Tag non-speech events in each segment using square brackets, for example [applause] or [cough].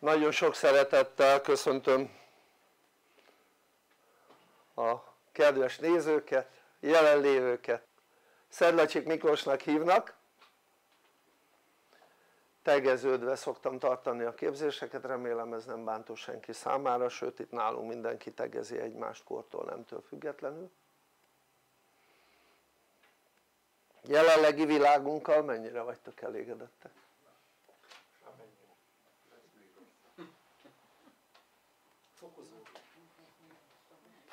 Nagyon sok szeretettel köszöntöm a kedves nézőket, jelenlévőket. Szedlacsik Miklósnak hívnak, tegeződve szoktam tartani a képzéseket, remélem ez nem bántó senki számára, sőt itt nálunk mindenki tegezi egymást kortól nemtől függetlenül. Jelenlegi világunkkal mennyire vagytok elégedettek?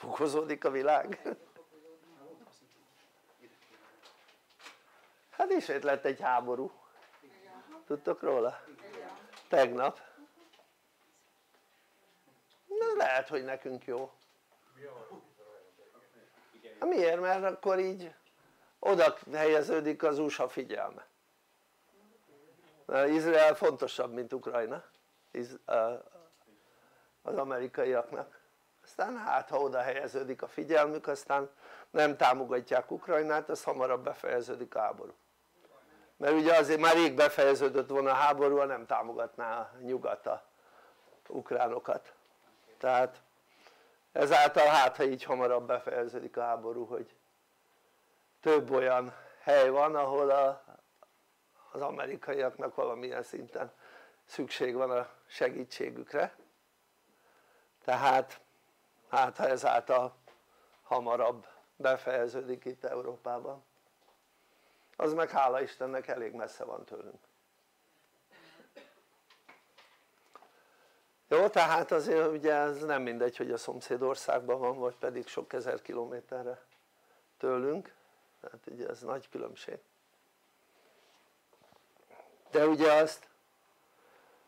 Fokozódik a világ? hát ismét lett egy háború tudtok róla? tegnap na lehet hogy nekünk jó hát miért? mert akkor így oda helyeződik az USA figyelme mert Izrael fontosabb mint Ukrajna az amerikaiaknak aztán hát ha oda helyeződik a figyelmük aztán nem támogatják Ukrajnát az hamarabb befejeződik a háború. Mert ugye azért már rég befejeződött volna a háború ha nem támogatná a nyugat a ukránokat. Tehát ezáltal hát ha így hamarabb befejeződik a háború hogy több olyan hely van ahol a, az amerikaiaknak valamilyen szinten szükség van a segítségükre. Tehát hát ha ezáltal hamarabb befejeződik itt Európában. Az meg hála Istennek elég messze van tőlünk. Jó tehát azért ugye ez nem mindegy hogy a szomszédországban van vagy pedig sok ezer kilométerre tőlünk. Tehát ugye ez nagy különbség. De ugye azt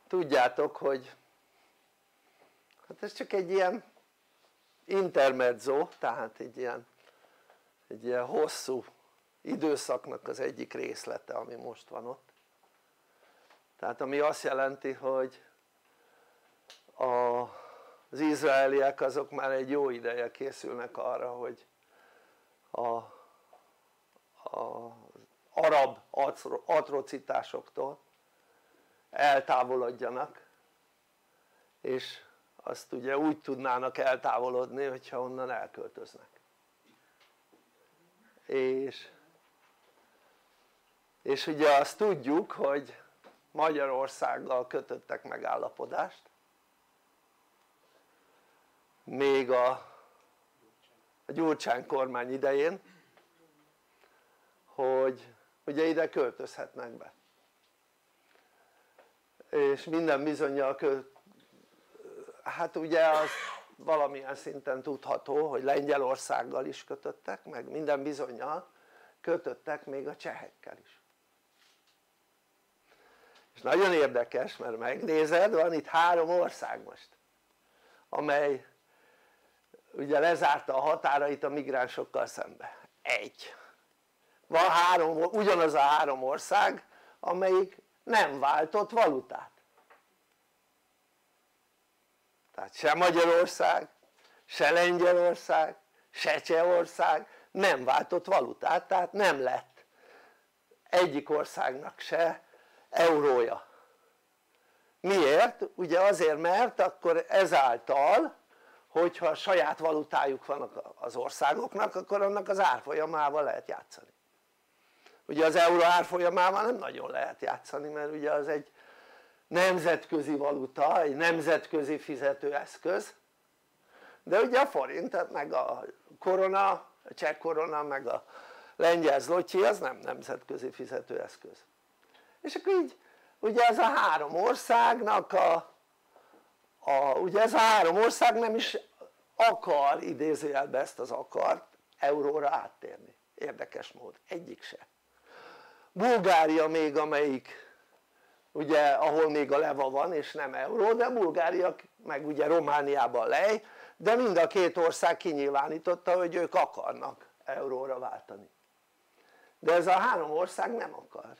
tudjátok hogy hát ez csak egy ilyen intermezzo tehát egy ilyen egy ilyen hosszú időszaknak az egyik részlete ami most van ott. Tehát ami azt jelenti hogy a, az izraeliek azok már egy jó ideje készülnek arra hogy a, a arab atrocitásoktól eltávolodjanak és azt ugye úgy tudnának eltávolodni hogyha onnan elköltöznek. És és ugye azt tudjuk hogy Magyarországgal kötöttek megállapodást még a, a Gyurcsány kormány idején hogy ugye ide költözhetnek be. És minden bizonyal hát ugye az valamilyen szinten tudható hogy Lengyelországgal is kötöttek meg minden bizonyal kötöttek még a csehekkel is. És nagyon érdekes mert megnézed van itt három ország most amely ugye lezárta a határait a migránsokkal szembe. Egy. Van három, ugyanaz a három ország amelyik nem váltott valutát tehát se Magyarország, se Lengyelország, se Csehország nem váltott valutát, tehát nem lett egyik országnak se eurója miért? ugye azért mert akkor ezáltal hogyha saját valutájuk van az országoknak akkor annak az árfolyamával lehet játszani ugye az euró árfolyamával nem nagyon lehet játszani mert ugye az egy nemzetközi valuta, egy nemzetközi fizetőeszköz. De ugye a forint meg a korona, a cseh korona meg a lengyel zlotyi az nem nemzetközi fizetőeszköz. És akkor így ugye ez a három országnak a, a ugye ez a három ország nem is akar idézőjelbe ezt az akart euróra áttérni. Érdekes mód, egyik se. Bulgária még amelyik ugye ahol még a leva van és nem euró de Bulgária meg ugye Romániában lej de mind a két ország kinyilvánította hogy ők akarnak euróra váltani. De ez a három ország nem akar.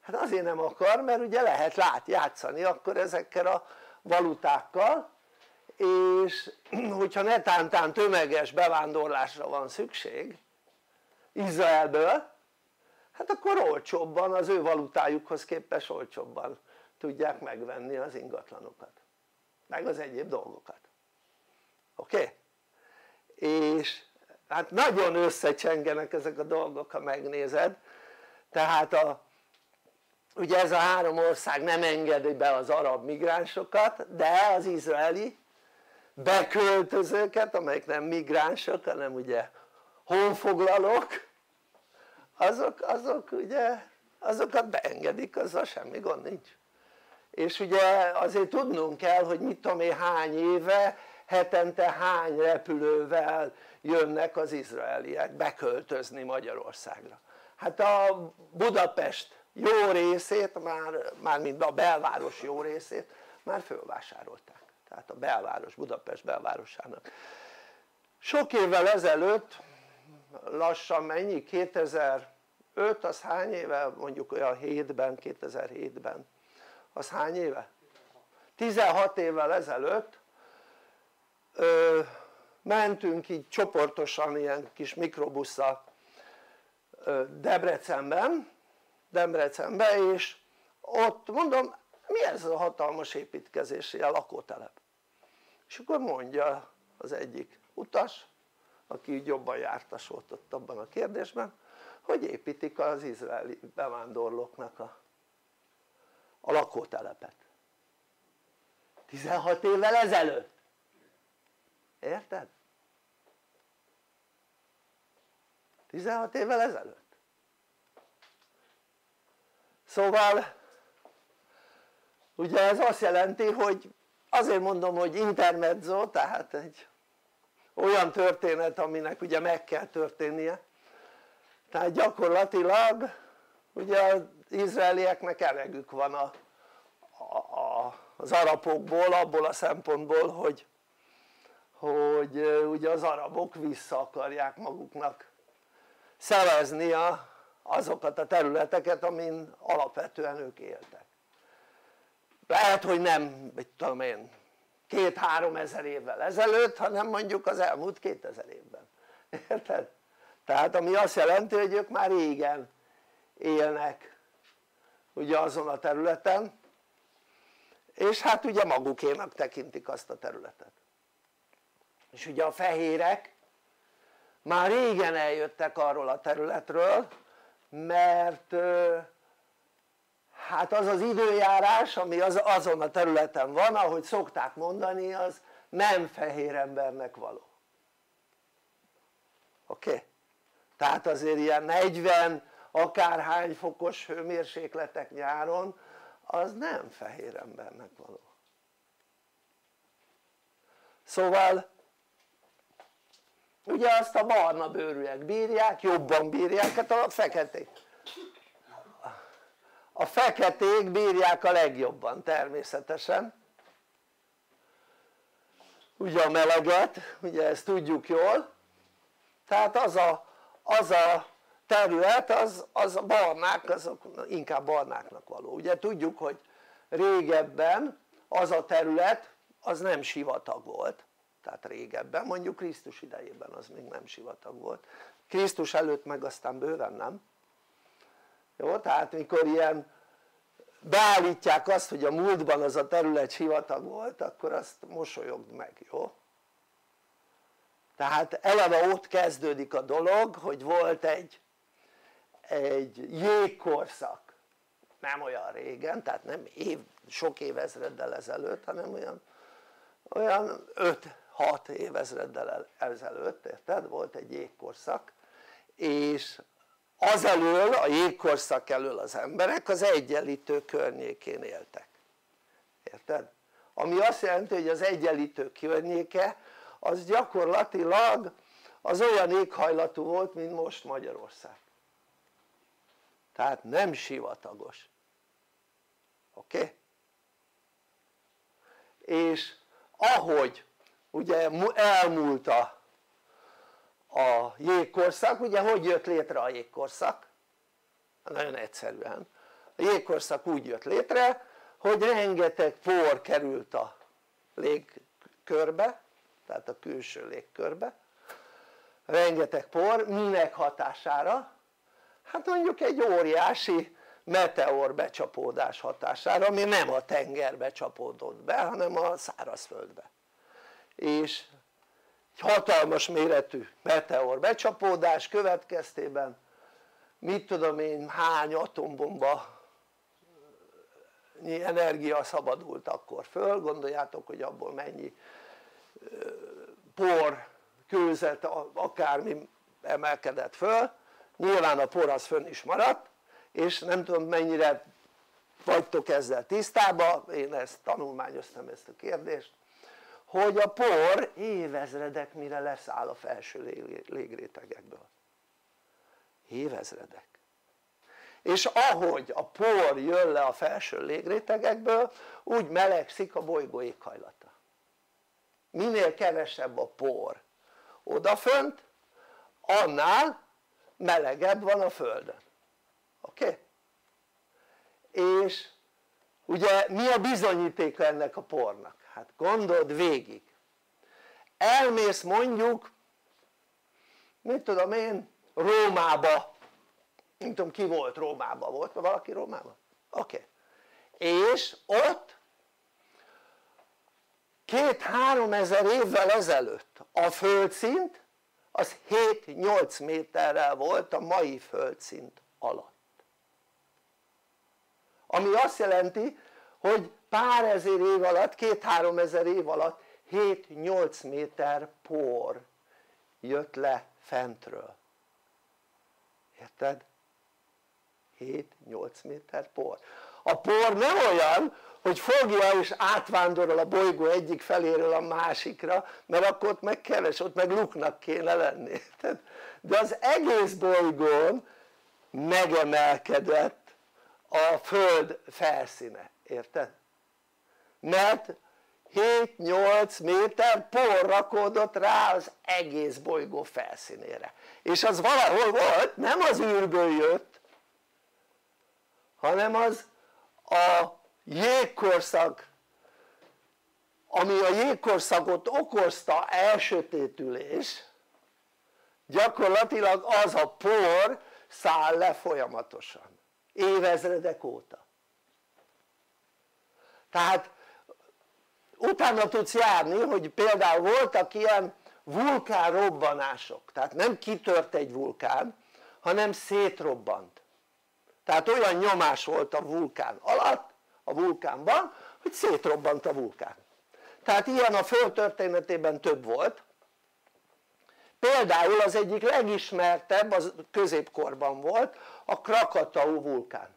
Hát azért nem akar mert ugye lehet lát játszani akkor ezekkel a valutákkal és hogyha netántán tömeges bevándorlásra van szükség Izraelből hát akkor olcsóbban az ő valutájukhoz képest olcsóbban tudják megvenni az ingatlanokat meg az egyéb dolgokat oké? Okay? és hát nagyon összecsengenek ezek a dolgok ha megnézed tehát a, ugye ez a három ország nem engedi be az arab migránsokat de az izraeli beköltözőket amelyek nem migránsok hanem ugye honfoglalók azok, azok ugye azokat beengedik azzal semmi gond nincs. És ugye azért tudnunk kell hogy mit tudom én hány éve hetente hány repülővel jönnek az izraeliek beköltözni Magyarországra. Hát a Budapest jó részét már, már mint a belváros jó részét már fölvásárolták. Tehát a belváros, Budapest belvárosának. Sok évvel ezelőtt lassan mennyi? 2005 az hány éve? mondjuk olyan 7-ben, 2007-ben az hány éve? 16 évvel ezelőtt ö, mentünk így csoportosan ilyen kis mikrobusszal Debrecenben Debrecenben és ott mondom mi ez a hatalmas építkezési lakótelep és akkor mondja az egyik utas aki így jobban jártas volt ott abban a kérdésben hogy építik az izraeli bevándorlóknak a, a lakótelepet. 16 évvel ezelőtt. Érted? 16 évvel ezelőtt. Szóval ugye ez azt jelenti hogy azért mondom hogy intermezzo tehát egy olyan történet aminek ugye meg kell történnie. Tehát gyakorlatilag ugye az izraelieknek elegük van a, a, a, az arapokból abból a szempontból hogy hogy ugye az arabok vissza akarják maguknak szerezni a, azokat a területeket amin alapvetően ők éltek. Lehet hogy nem mit tudom én két-három ezer évvel ezelőtt hanem mondjuk az elmúlt kétezer évben [laughs] érted? tehát ami azt jelenti hogy ők már régen élnek ugye azon a területen és hát ugye magukénak tekintik azt a területet és ugye a fehérek már régen eljöttek arról a területről mert hát az az időjárás ami az, azon a területen van ahogy szokták mondani az nem fehér embernek való oké? Okay? tehát azért ilyen 40 akárhány fokos hőmérsékletek nyáron az nem fehér embernek való szóval ugye azt a barna bőrűek bírják, jobban bírják, hát a feketék a feketék bírják a legjobban természetesen. Ugye a meleget, ugye ezt tudjuk jól. Tehát az a, az a terület az, az a barnák azok inkább barnáknak való. Ugye tudjuk hogy régebben az a terület az nem sivatag volt. Tehát régebben mondjuk Krisztus idejében az még nem sivatag volt. Krisztus előtt meg aztán bőven nem jó? tehát mikor ilyen beállítják azt hogy a múltban az a terület sivatag volt akkor azt mosolyogd meg, jó? tehát eleve ott kezdődik a dolog hogy volt egy egy jégkorszak nem olyan régen tehát nem év, sok évezreddel ezelőtt hanem olyan olyan 5-6 évezreddel ezelőtt érted? volt egy jégkorszak és az elől, a jégkorszak elől az emberek az egyenlítő környékén éltek érted? ami azt jelenti hogy az egyenlítő környéke az gyakorlatilag az olyan éghajlatú volt mint most Magyarország tehát nem sivatagos oké? Okay? és ahogy ugye elmúlt a a jégkorszak, ugye hogy jött létre a jégkorszak? nagyon egyszerűen a jégkorszak úgy jött létre hogy rengeteg por került a légkörbe tehát a külső légkörbe rengeteg por, minek hatására? hát mondjuk egy óriási meteor becsapódás hatására ami nem a tengerbe csapódott be hanem a szárazföldbe és egy hatalmas méretű meteor becsapódás következtében. Mit tudom én hány atombomba energia szabadult akkor föl, gondoljátok hogy abból mennyi por, kőzet, akármi emelkedett föl. Nyilván a por az fönn is maradt és nem tudom mennyire vagytok ezzel tisztában, én ezt tanulmányoztam ezt a kérdést hogy a por évezredek mire leszáll a felső légrétegekből évezredek és ahogy a por jön le a felső légrétegekből úgy melegszik a bolygó éghajlata minél kevesebb a por odafönt annál melegebb van a földön oké? Okay? és ugye mi a bizonyítéka ennek a pornak? Hát gondold végig elmész mondjuk mit tudom én Rómába nem tudom ki volt Rómába, volt valaki Rómába? oké okay. és ott két-három ezer évvel ezelőtt a földszint az 7-8 méterrel volt a mai földszint alatt ami azt jelenti hogy pár ezer év alatt, két-három ezer év alatt 7-8 méter por jött le fentről. Érted? 7-8 méter por. A por nem olyan hogy fogja és átvándorol a bolygó egyik feléről a másikra mert akkor ott meg keves, ott meg luknak kéne lenni [laughs] de az egész bolygón megemelkedett a föld felszíne, érted? mert 7-8 méter por rakódott rá az egész bolygó felszínére és az valahol volt, nem az űrből jött hanem az a jégkorszak ami a jégkorszakot okozta elsötétülés gyakorlatilag az a por száll le folyamatosan évezredek óta tehát utána tudsz járni hogy például voltak ilyen vulkánrobbanások tehát nem kitört egy vulkán hanem szétrobbant. Tehát olyan nyomás volt a vulkán alatt a vulkánban hogy szétrobbant a vulkán. Tehát ilyen a föld történetében több volt. Például az egyik legismertebb az középkorban volt a Krakatau vulkán.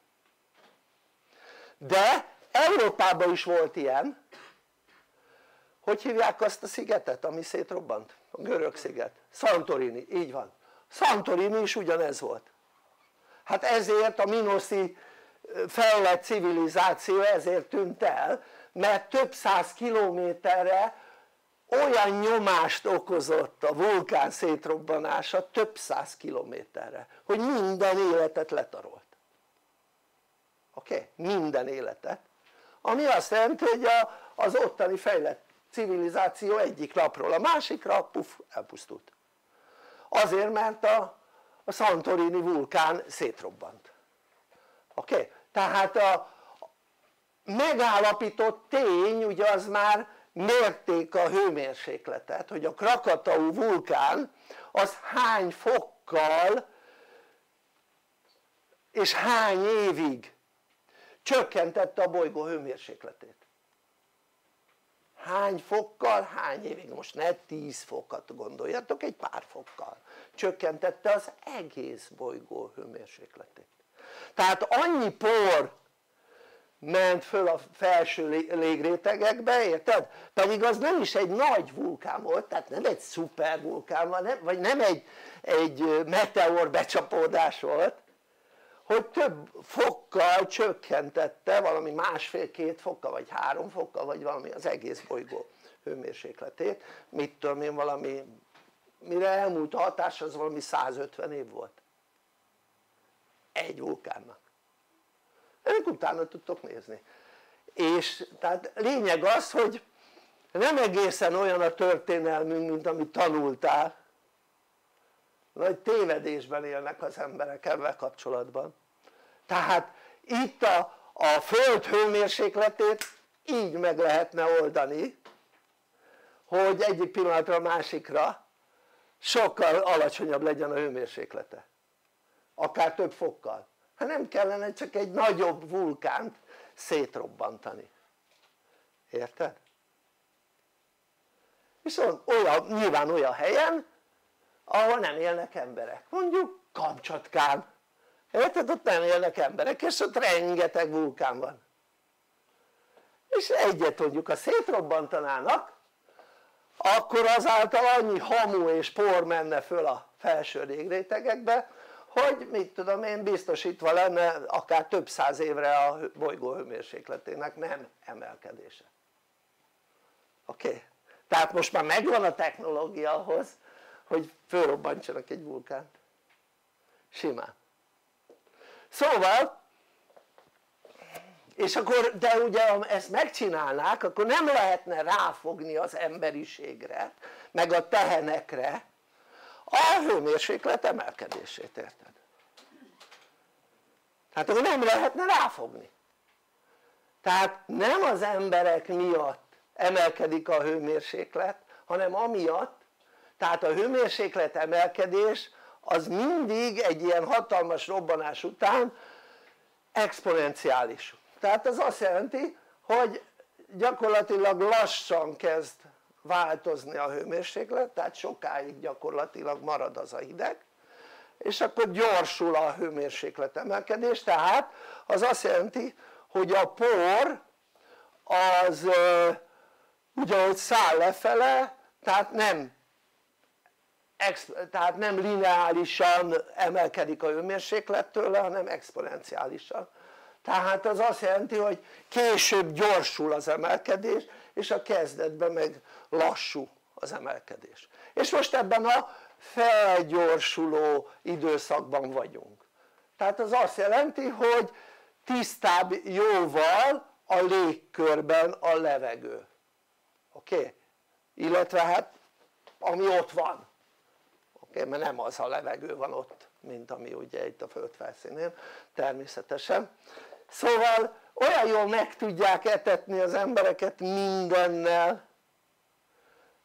De Európában is volt ilyen hogy hívják azt a szigetet ami szétrobbant? a görög sziget, Santorini, így van Santorini is ugyanez volt hát ezért a minoszi fejlett civilizáció ezért tűnt el mert több száz kilométerre olyan nyomást okozott a vulkán szétrobbanása több száz kilométerre hogy minden életet letarolt oké? Okay? minden életet ami azt jelenti hogy az ottani fejlett civilizáció egyik napról a másikra puf elpusztult azért mert a, a Santorini vulkán szétrobbant oké? Okay? tehát a megállapított tény ugye az már mérték a hőmérsékletet hogy a Krakatau vulkán az hány fokkal és hány évig csökkentette a bolygó hőmérsékletét. Hány fokkal, hány évig, most ne 10 fokat gondoljatok, egy pár fokkal. Csökkentette az egész bolygó hőmérsékletét. Tehát annyi por ment föl a felső légrétegekbe, érted? pedig az nem is egy nagy vulkán volt, tehát nem egy szuper vulkán vagy nem egy, egy meteor becsapódás volt hogy több fokkal csökkentette valami másfél-két fokkal vagy három fokkal vagy valami az egész bolygó hőmérsékletét. Mit tudom én valami mire elmúlt a hatás az valami 150 év volt. Egy vulkánnak. Ennek utána tudtok nézni. És tehát lényeg az hogy nem egészen olyan a történelmünk mint amit tanultál nagy tévedésben élnek az emberek ebben kapcsolatban. Tehát itt a, a föld hőmérsékletét így meg lehetne oldani hogy egyik pillanatra a másikra sokkal alacsonyabb legyen a hőmérséklete. Akár több fokkal. Hát nem kellene csak egy nagyobb vulkánt szétrobbantani. Érted? viszont olyan, nyilván olyan helyen ahol nem élnek emberek mondjuk Kamcsatkán érted? ott nem élnek emberek és ott rengeteg vulkán van és egyet mondjuk a szétrobbantanának akkor azáltal annyi hamu és por menne föl a felső régrétegekbe hogy mit tudom én biztosítva lenne akár több száz évre a bolygó hőmérsékletének nem emelkedése oké? Tehát most már megvan a technológia ahhoz hogy fölrobbantsanak egy vulkánt. Simán. Szóval és akkor de ugye ha ezt megcsinálnák akkor nem lehetne ráfogni az emberiségre meg a tehenekre a hőmérséklet emelkedését érted? tehát akkor nem lehetne ráfogni. Tehát nem az emberek miatt emelkedik a hőmérséklet hanem amiatt tehát a hőmérséklet emelkedés az mindig egy ilyen hatalmas robbanás után exponenciális. Tehát ez azt jelenti hogy gyakorlatilag lassan kezd változni a hőmérséklet tehát sokáig gyakorlatilag marad az a hideg és akkor gyorsul a hőmérséklet emelkedés. Tehát az azt jelenti hogy a por az ugye hogy száll lefele tehát nem tehát nem lineárisan emelkedik a hőmérséklet tőle hanem exponenciálisan tehát az azt jelenti hogy később gyorsul az emelkedés és a kezdetben meg lassú az emelkedés és most ebben a felgyorsuló időszakban vagyunk tehát az azt jelenti hogy tisztább jóval a légkörben a levegő oké? Okay? illetve hát ami ott van? Mert nem az a levegő van ott mint ami ugye itt a föld felszínén természetesen. Szóval olyan jól meg tudják etetni az embereket mindennel.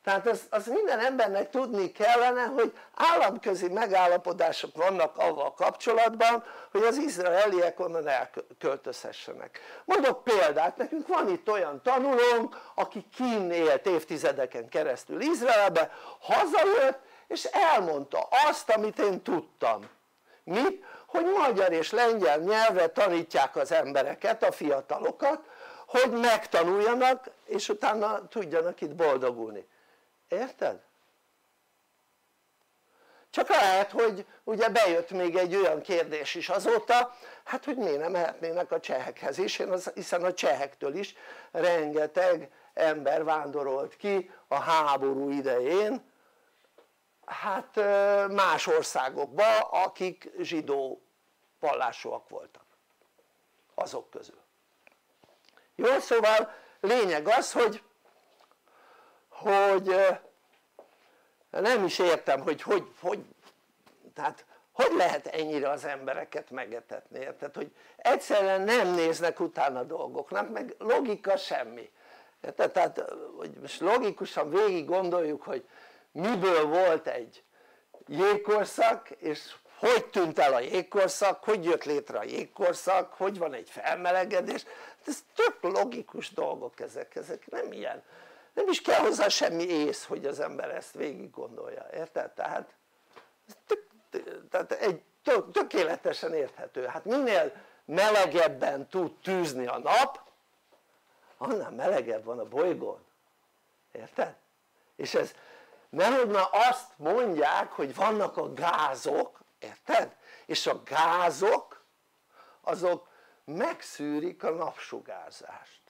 Tehát az, az minden embernek tudni kellene hogy államközi megállapodások vannak avval kapcsolatban hogy az izraeliek onnan elköltözhessenek. Mondok példát, nekünk van itt olyan tanulónk aki kín élt évtizedeken keresztül Izraelbe, hazajött és elmondta azt amit én tudtam mit? hogy magyar és lengyel nyelvre tanítják az embereket, a fiatalokat hogy megtanuljanak és utána tudjanak itt boldogulni érted? csak lehet hogy ugye bejött még egy olyan kérdés is azóta hát hogy miért nem mehetnének a csehekhez is hiszen a csehektől is rengeteg ember vándorolt ki a háború idején hát más országokba akik zsidó vallásúak voltak. Azok közül. Jó szóval lényeg az hogy hogy nem is értem hogy hogy, hogy tehát hogy lehet ennyire az embereket megetetni érted? Hogy egyszerűen nem néznek utána dolgoknak meg logika semmi. Érted? Tehát hogy most logikusan végig gondoljuk hogy miből volt egy jégkorszak és hogy tűnt el a jégkorszak, hogy jött létre a jégkorszak, hogy van egy felmelegedés, ez tök logikus dolgok ezek, ezek nem ilyen, nem is kell hozzá semmi ész hogy az ember ezt végig gondolja, érted? tehát, tök, tehát egy tök, tökéletesen érthető, hát minél melegebben tud tűzni a nap annál melegebb van a bolygón, érted? és ez nehogy már azt mondják hogy vannak a gázok, érted? és a gázok azok megszűrik a napsugárzást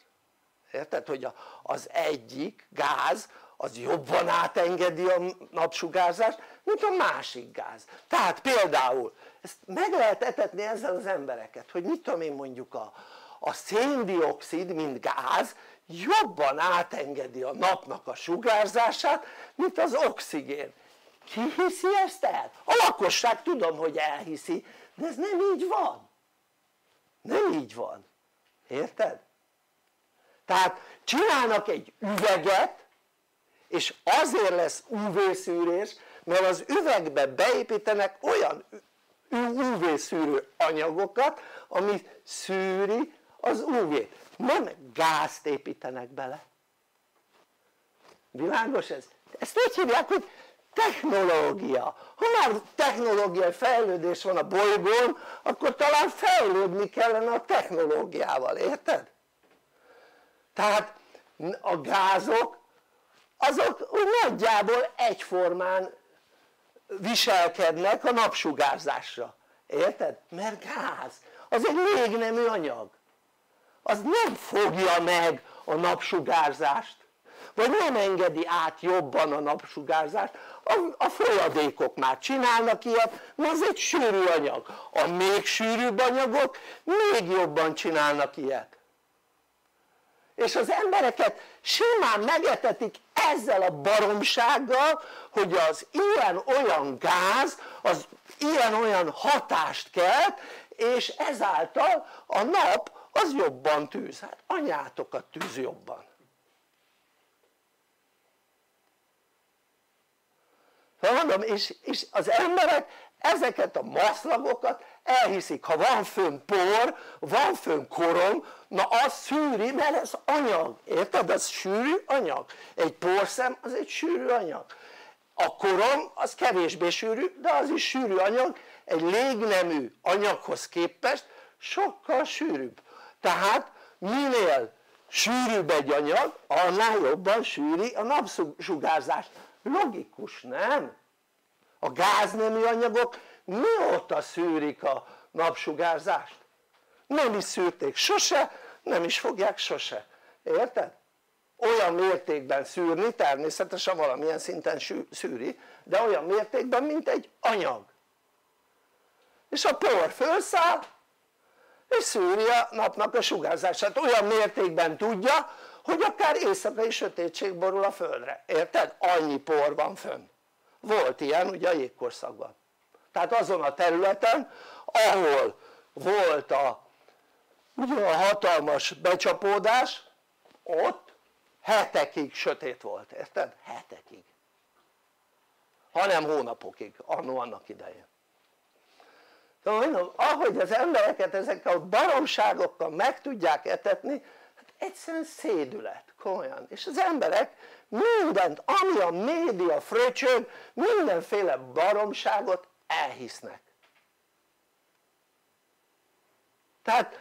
érted? hogy az egyik gáz az jobban átengedi a napsugárzást mint a másik gáz tehát például ezt meg lehet etetni ezzel az embereket hogy mit tudom én mondjuk a, a széndiokszid mint gáz jobban átengedi a napnak a sugárzását mint az oxigén ki hiszi ezt el? a lakosság tudom hogy elhiszi de ez nem így van nem így van, érted? tehát csinálnak egy üveget és azért lesz UV szűrés mert az üvegbe beépítenek olyan UV szűrő anyagokat ami szűri az UV-t nem gázt építenek bele világos ez? ezt úgy hívják hogy technológia ha már technológiai fejlődés van a bolygón akkor talán fejlődni kellene a technológiával, érted? tehát a gázok azok nagyjából egyformán viselkednek a napsugárzásra, érted? mert gáz, az egy légnemű anyag az nem fogja meg a napsugárzást. Vagy nem engedi át jobban a napsugárzást. A, a folyadékok már csinálnak ilyet, mert az egy sűrű anyag. A még sűrűbb anyagok még jobban csinálnak ilyet. És az embereket simán megetetik ezzel a baromsággal hogy az ilyen-olyan gáz az ilyen-olyan hatást kelt és ezáltal a nap az jobban tűz, hát anyátokat tűz jobban. Mondom, és, és az emberek ezeket a maszlagokat elhiszik, ha van fönn por, van fönn korom, na az szűri, mert ez anyag, érted? Ez sűrű anyag, egy porszem az egy sűrű anyag. A korom az kevésbé sűrű, de az is sűrű anyag, egy légnemű anyaghoz képest sokkal sűrűbb tehát minél sűrűbb egy anyag annál jobban sűri a napsugárzást logikus nem? a gáznemű anyagok mióta szűrik a napsugárzást? nem is szűrték sose, nem is fogják sose, érted? olyan mértékben szűrni, természetesen valamilyen szinten szűri, de olyan mértékben mint egy anyag és a por felszáll és szűri a napnak a sugárzását. Olyan mértékben tudja hogy akár éjszakai sötétség borul a földre, érted? annyi por van fönn. Volt ilyen ugye a jégkorszakban. Tehát azon a területen ahol volt a ugye a hatalmas becsapódás ott hetekig sötét volt, érted? hetekig. Hanem hónapokig annó annak idején szóval mondom, ahogy az embereket ezekkel a baromságokkal meg tudják etetni hát egyszerűen szédület, komolyan. És az emberek mindent ami a média fröcsög mindenféle baromságot elhisznek. Tehát,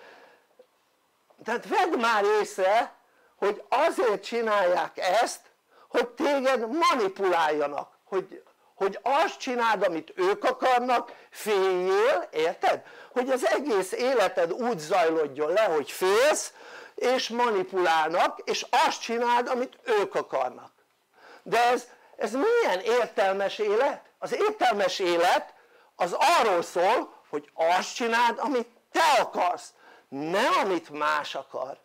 tehát vedd már észre hogy azért csinálják ezt hogy téged manipuláljanak hogy, hogy azt csináld amit ők akarnak féljél, érted? hogy az egész életed úgy zajlodjon le hogy félsz és manipulálnak és azt csináld amit ők akarnak de ez, ez milyen értelmes élet? az értelmes élet az arról szól hogy azt csináld amit te akarsz nem amit más akar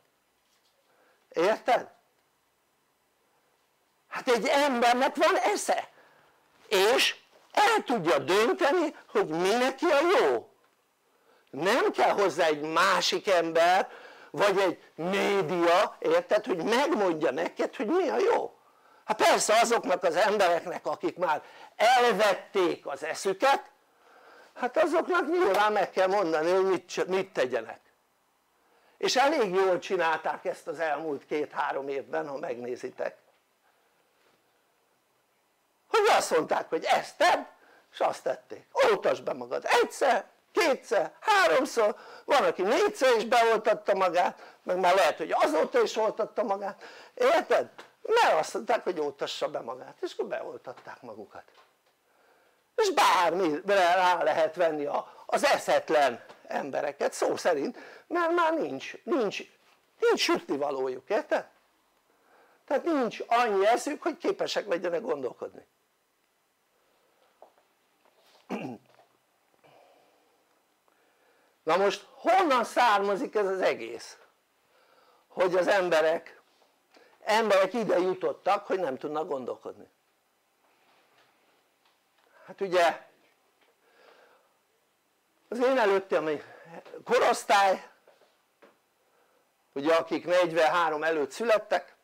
érted? hát egy embernek van esze és el tudja dönteni hogy mi neki a jó. Nem kell hozzá egy másik ember vagy egy média, érted? hogy megmondja neked hogy mi a jó. Hát persze azoknak az embereknek akik már elvették az eszüket hát azoknak nyilván meg kell mondani hogy mit, mit tegyenek. És elég jól csinálták ezt az elmúlt két-három évben ha megnézitek hogy azt mondták hogy ezt tedd és azt tették, oltasd be magad egyszer, kétszer, háromszor, van aki négyszer is beoltatta magát, meg már lehet hogy azóta is oltatta magát, érted? mert azt mondták hogy oltassa be magát és akkor beoltatták magukat és bármire rá lehet venni az eszetlen embereket szó szerint mert már nincs, nincs, nincs sütni valójuk, érted? tehát nincs annyi eszük hogy képesek legyenek gondolkodni na most honnan származik ez az egész? hogy az emberek emberek ide jutottak hogy nem tudnak gondolkodni hát ugye az én előttem korosztály ugye akik 43 előtt születtek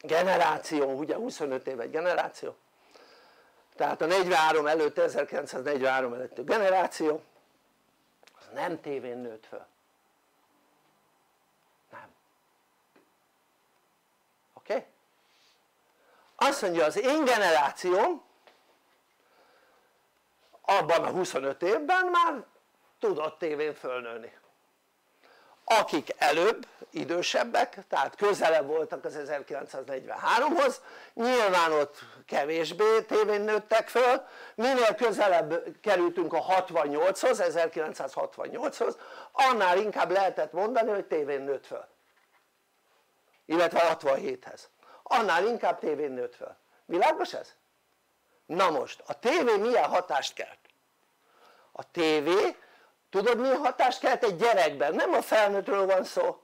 generáció, ugye 25 év egy generáció tehát a 43 előtt, 1943 előtti generáció az nem tévén nőtt föl nem oké? Okay? azt mondja az én generációm abban a 25 évben már tudott tévén fölnőni akik előbb idősebbek tehát közelebb voltak az 1943-hoz nyilván ott kevésbé tévén nőttek föl minél közelebb kerültünk a 68-hoz 1968-hoz annál inkább lehetett mondani hogy tévén nőtt föl illetve 67-hez annál inkább tévén nőtt föl világos ez? na most a tévé milyen hatást kelt? a tévé tudod milyen hatást kelt egy gyerekben? nem a felnőttről van szó.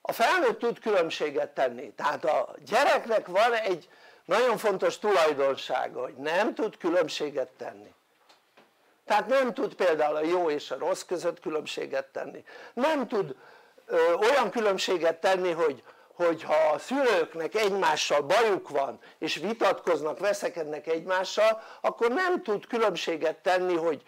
A felnőtt tud különbséget tenni. Tehát a gyereknek van egy nagyon fontos tulajdonsága hogy nem tud különbséget tenni. Tehát nem tud például a jó és a rossz között különbséget tenni. Nem tud ö, olyan különbséget tenni hogy hogyha a szülőknek egymással bajuk van és vitatkoznak, veszekednek egymással akkor nem tud különbséget tenni hogy,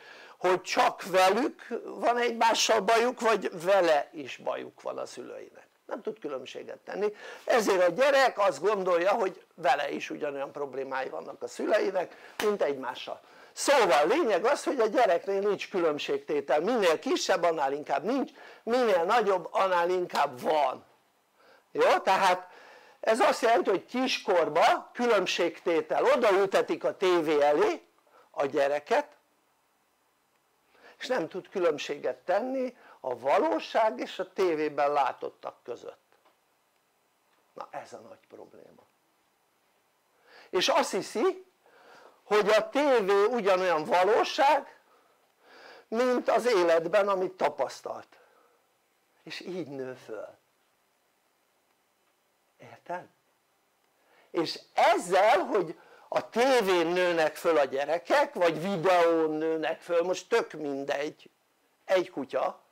hogy csak velük van egymással bajuk vagy vele is bajuk van a szülőinek nem tud különbséget tenni. Ezért a gyerek azt gondolja hogy vele is ugyanolyan problémái vannak a szüleinek mint egymással. Szóval lényeg az hogy a gyereknél nincs különbségtétel. Minél kisebb annál inkább nincs. Minél nagyobb annál inkább van. Jó? tehát ez azt jelenti hogy kiskorba különbségtétel odaültetik a tévé elé a gyereket és nem tud különbséget tenni a valóság és a tévében látottak között. Na ez a nagy probléma. És azt hiszi hogy a tévé ugyanolyan valóság mint az életben amit tapasztalt. És így nő föl. Érted? és ezzel hogy a tévén nőnek föl a gyerekek vagy videón nőnek föl most tök mindegy. Egy kutya.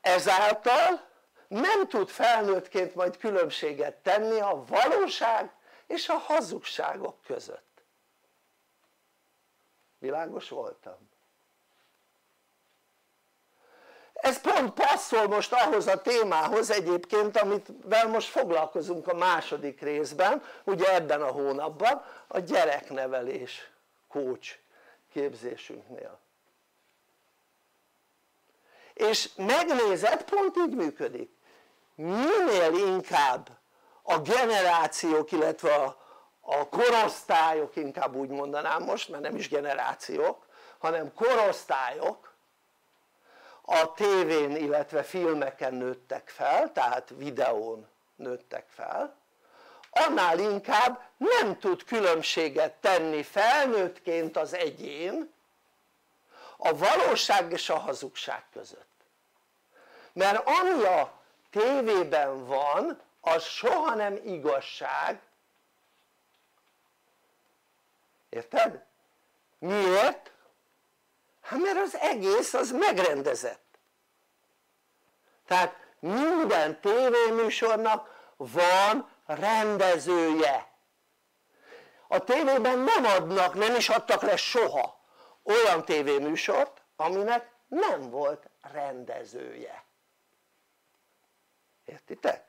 Ezáltal nem tud felnőttként majd különbséget tenni a valóság és a hazugságok között. Világos voltam? Ez pont passzol most ahhoz a témához egyébként amivel most foglalkozunk a második részben ugye ebben a hónapban a gyereknevelés coach képzésünknél. És megnézed pont így működik. Minél inkább a generációk illetve a, a korosztályok inkább úgy mondanám most mert nem is generációk hanem korosztályok a tévén illetve filmeken nőttek fel tehát videón nőttek fel annál inkább nem tud különbséget tenni felnőttként az egyén a valóság és a hazugság között mert ami a tévében van az soha nem igazság érted? miért? Hát mert az egész az megrendezett. Tehát minden tévéműsornak van rendezője. A tévében nem adnak, nem is adtak le soha olyan tévéműsort aminek nem volt rendezője. Értitek?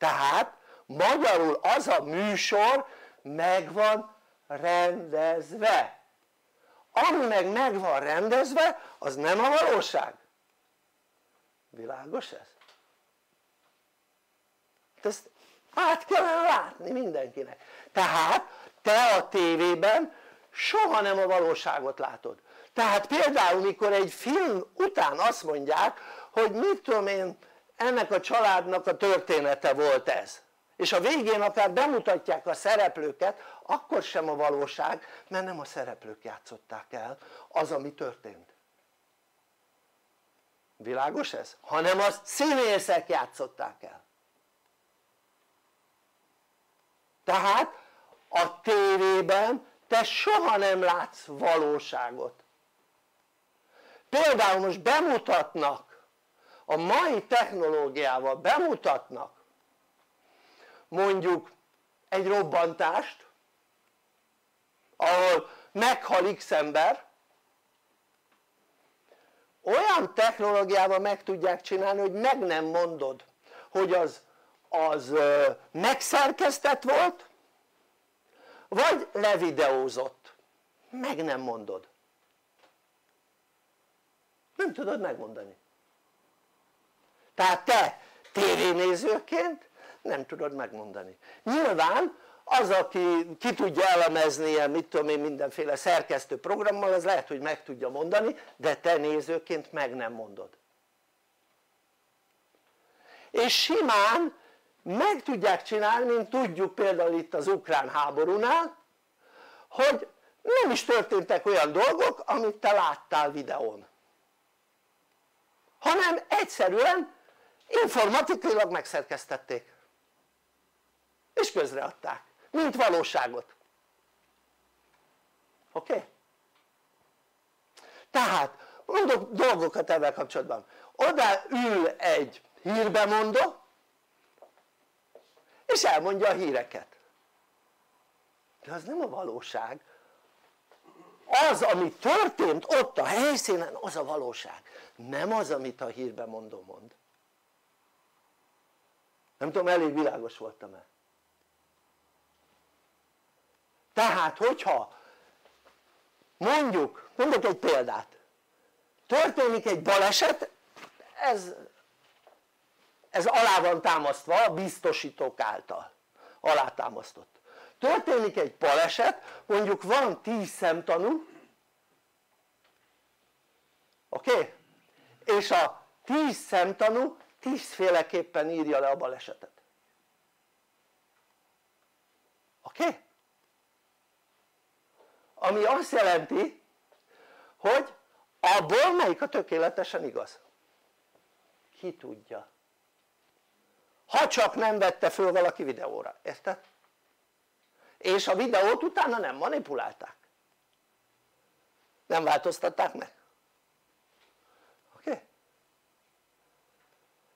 tehát magyarul az a műsor meg van rendezve ami meg meg van rendezve az nem a valóság. Világos ez? ezt át kellene látni mindenkinek. Tehát te a tévében soha nem a valóságot látod. Tehát például mikor egy film után azt mondják hogy mit tudom én ennek a családnak a története volt ez és a végén akár bemutatják a szereplőket akkor sem a valóság mert nem a szereplők játszották el az ami történt. Világos ez? hanem a színészek játszották el. Tehát a tévében te soha nem látsz valóságot. Például most bemutatnak a mai technológiával bemutatnak mondjuk egy robbantást ahol meghal x ember olyan technológiával meg tudják csinálni hogy meg nem mondod hogy az, az megszerkesztett volt vagy levideózott. Meg nem mondod. Nem tudod megmondani. Tehát te tévénézőként nem tudod megmondani. Nyilván az aki ki tudja elemezni ilyen mit tudom én mindenféle szerkesztő programmal az lehet hogy meg tudja mondani de te nézőként meg nem mondod. És simán meg tudják csinálni mint tudjuk például itt az ukrán háborúnál hogy nem is történtek olyan dolgok amit te láttál videón. Hanem egyszerűen informatikailag megszerkesztették és közreadták. Mint valóságot. Oké? Okay? tehát mondok dolgokat ebben kapcsolatban. Oda ül egy hírbemondó és elmondja a híreket. De az nem a valóság. Az ami történt ott a helyszínen az a valóság. Nem az amit a hírbemondó mond. Nem tudom elég világos voltam-e tehát hogyha mondjuk, mondok egy példát történik egy baleset ez, ez alá van támasztva a biztosítók által alátámasztott történik egy baleset mondjuk van 10 szemtanú oké? És a 10 szemtanú 10 féleképpen írja le a balesetet oké? Okay? Ami azt jelenti hogy abból melyik a tökéletesen igaz? ki tudja ha csak nem vette föl valaki videóra, érted? és a videót utána nem manipulálták nem változtatták meg oké?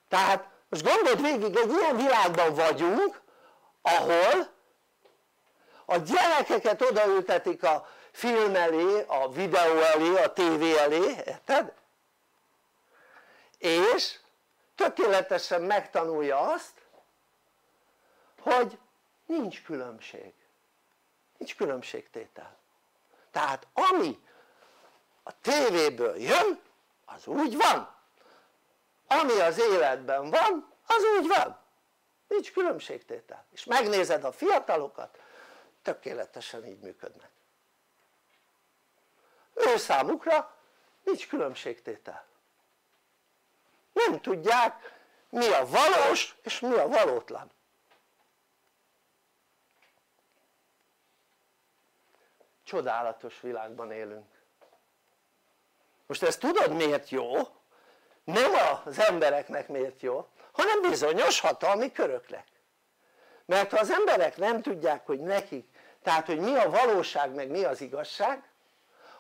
Tehát most gondold végig egy ilyen világban vagyunk ahol a gyerekeket odaültetik a film elé, a videó elé, a tévé elé, érted? és tökéletesen megtanulja azt hogy nincs különbség. Nincs különbségtétel. Tehát ami a tévéből jön az úgy van. Ami az életben van az úgy van. Nincs különbségtétel. És megnézed a fiatalokat tökéletesen így működnek. Ő számukra nincs különbségtétel. Nem tudják mi a valós és mi a valótlan. Csodálatos világban élünk. Most ezt tudod miért jó? nem az embereknek miért jó hanem bizonyos hatalmi köröknek. Mert ha az emberek nem tudják hogy nekik tehát hogy mi a valóság meg mi az igazság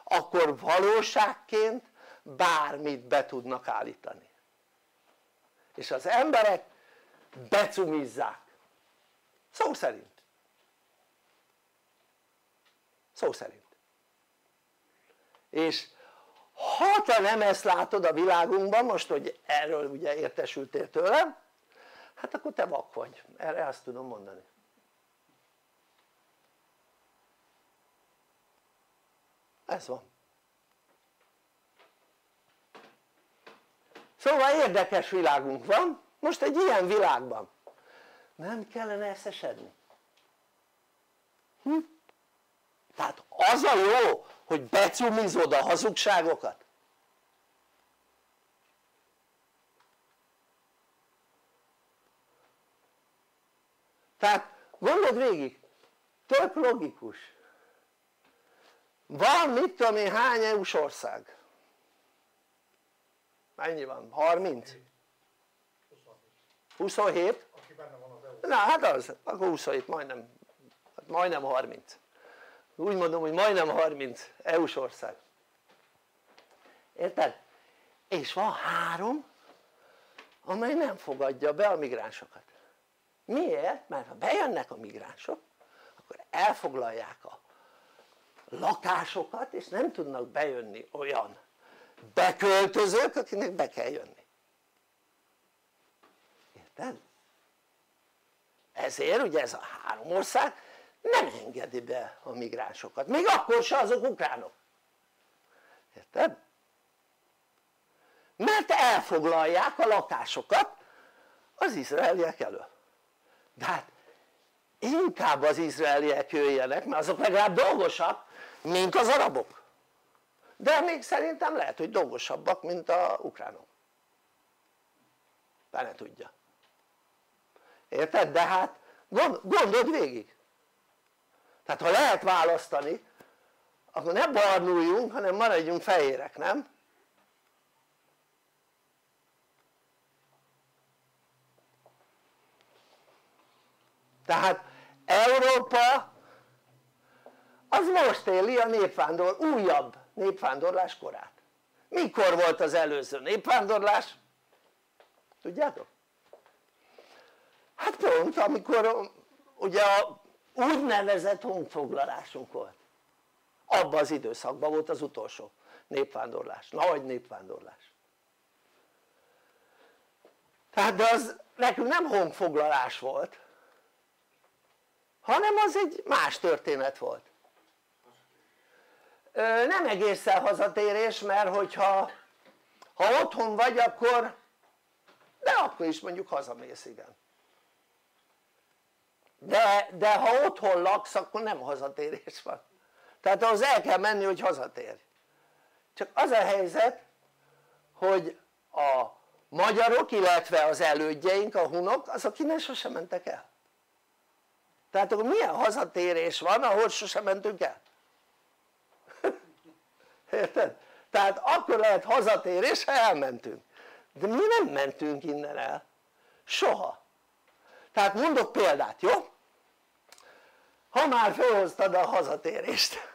akkor valóságként bármit be tudnak állítani. És az emberek becumizzák. Szó szerint. Szó szerint. És ha te nem ezt látod a világunkban most hogy erről ugye értesültél tőlem hát akkor te vak vagy, erre azt tudom mondani ez van. Szóval érdekes világunk van most egy ilyen világban. Nem kellene eszesedni hm? tehát az a jó hogy becumizod a hazugságokat? Tehát gondold végig tök logikus van mit tudom én hány EU-s ország? mennyi van? 30? 27? na hát az, akkor 27 majdnem, hát majdnem 30 úgy mondom hogy majdnem 30 EU-s ország érted? és van három amely nem fogadja be a migránsokat miért? mert ha bejönnek a migránsok akkor elfoglalják a lakásokat és nem tudnak bejönni olyan beköltözők akinek be kell jönni. Érted? ezért ugye ez a három ország nem engedi be a migránsokat, még akkor se azok ukránok. Érted? mert elfoglalják a lakásokat az izraeliek elől. De hát inkább az izraeliek jöjjenek mert azok legalább dolgosak mint az arabok de még szerintem lehet hogy dolgosabbak mint a ukránok ne tudja érted? de hát gondold végig tehát ha lehet választani akkor ne barnuljunk hanem maradjunk fehérek, nem? tehát Európa az most éli a népvándor, újabb népvándorlás korát mikor volt az előző népvándorlás? tudjátok? hát pont amikor ugye a úgynevezett honfoglalásunk volt abban az időszakban volt az utolsó népvándorlás, nagy népvándorlás tehát de az nekünk nem honfoglalás volt hanem az egy más történet volt nem egészen hazatérés mert hogyha ha otthon vagy akkor de akkor is mondjuk hazamész igen. De, de ha otthon laksz akkor nem hazatérés van. Tehát ahhoz el kell menni hogy hazatérj. Csak az a helyzet hogy a magyarok illetve az elődjeink a hunok azok innen sosem mentek el. Tehát akkor milyen hazatérés van ahol sosem mentünk el érted? tehát akkor lehet hazatérés ha elmentünk de mi nem mentünk innen el soha tehát mondok példát jó? ha már felhoztad a hazatérést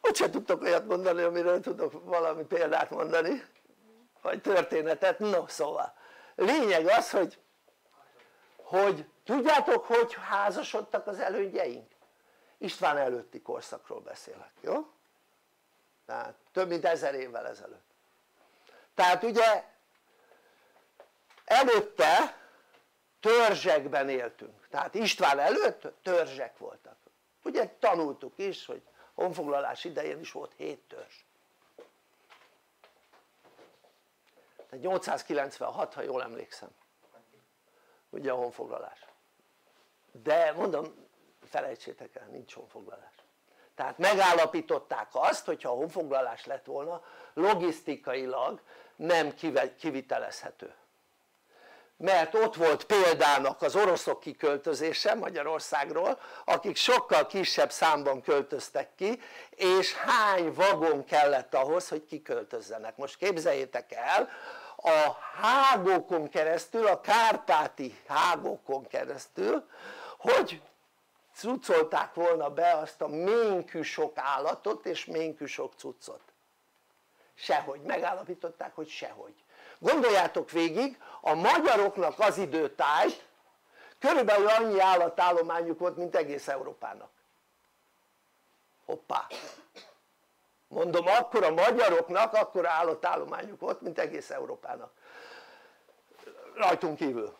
hogy tudtok olyat mondani amiről tudok valami példát mondani vagy történetet, no szóval lényeg az hogy hogy tudjátok hogy házasodtak az elődjeink? István előtti korszakról beszélek, jó? Tehát több mint ezer évvel ezelőtt. Tehát ugye előtte törzsekben éltünk. Tehát István előtt törzsek voltak. Ugye tanultuk is hogy honfoglalás idején is volt 7 törzs. Tehát 896 ha jól emlékszem. Ugye a honfoglalás. De mondom felejtsétek el nincs honfoglalás tehát megállapították azt hogyha honfoglalás lett volna logisztikailag nem kivitelezhető. Mert ott volt példának az oroszok kiköltözése Magyarországról akik sokkal kisebb számban költöztek ki és hány vagon kellett ahhoz hogy kiköltözzenek. Most képzeljétek el a hágókon keresztül, a kárpáti hágókon keresztül hogy cuccolták volna be azt a ménkű sok állatot és ménkű sok cuccot. Sehogy, megállapították hogy sehogy. Gondoljátok végig a magyaroknak az időtájt körülbelül annyi állatállományuk volt mint egész Európának. Hoppá. Mondom akkor a magyaroknak akkor állatállományuk volt mint egész Európának. Rajtunk kívül.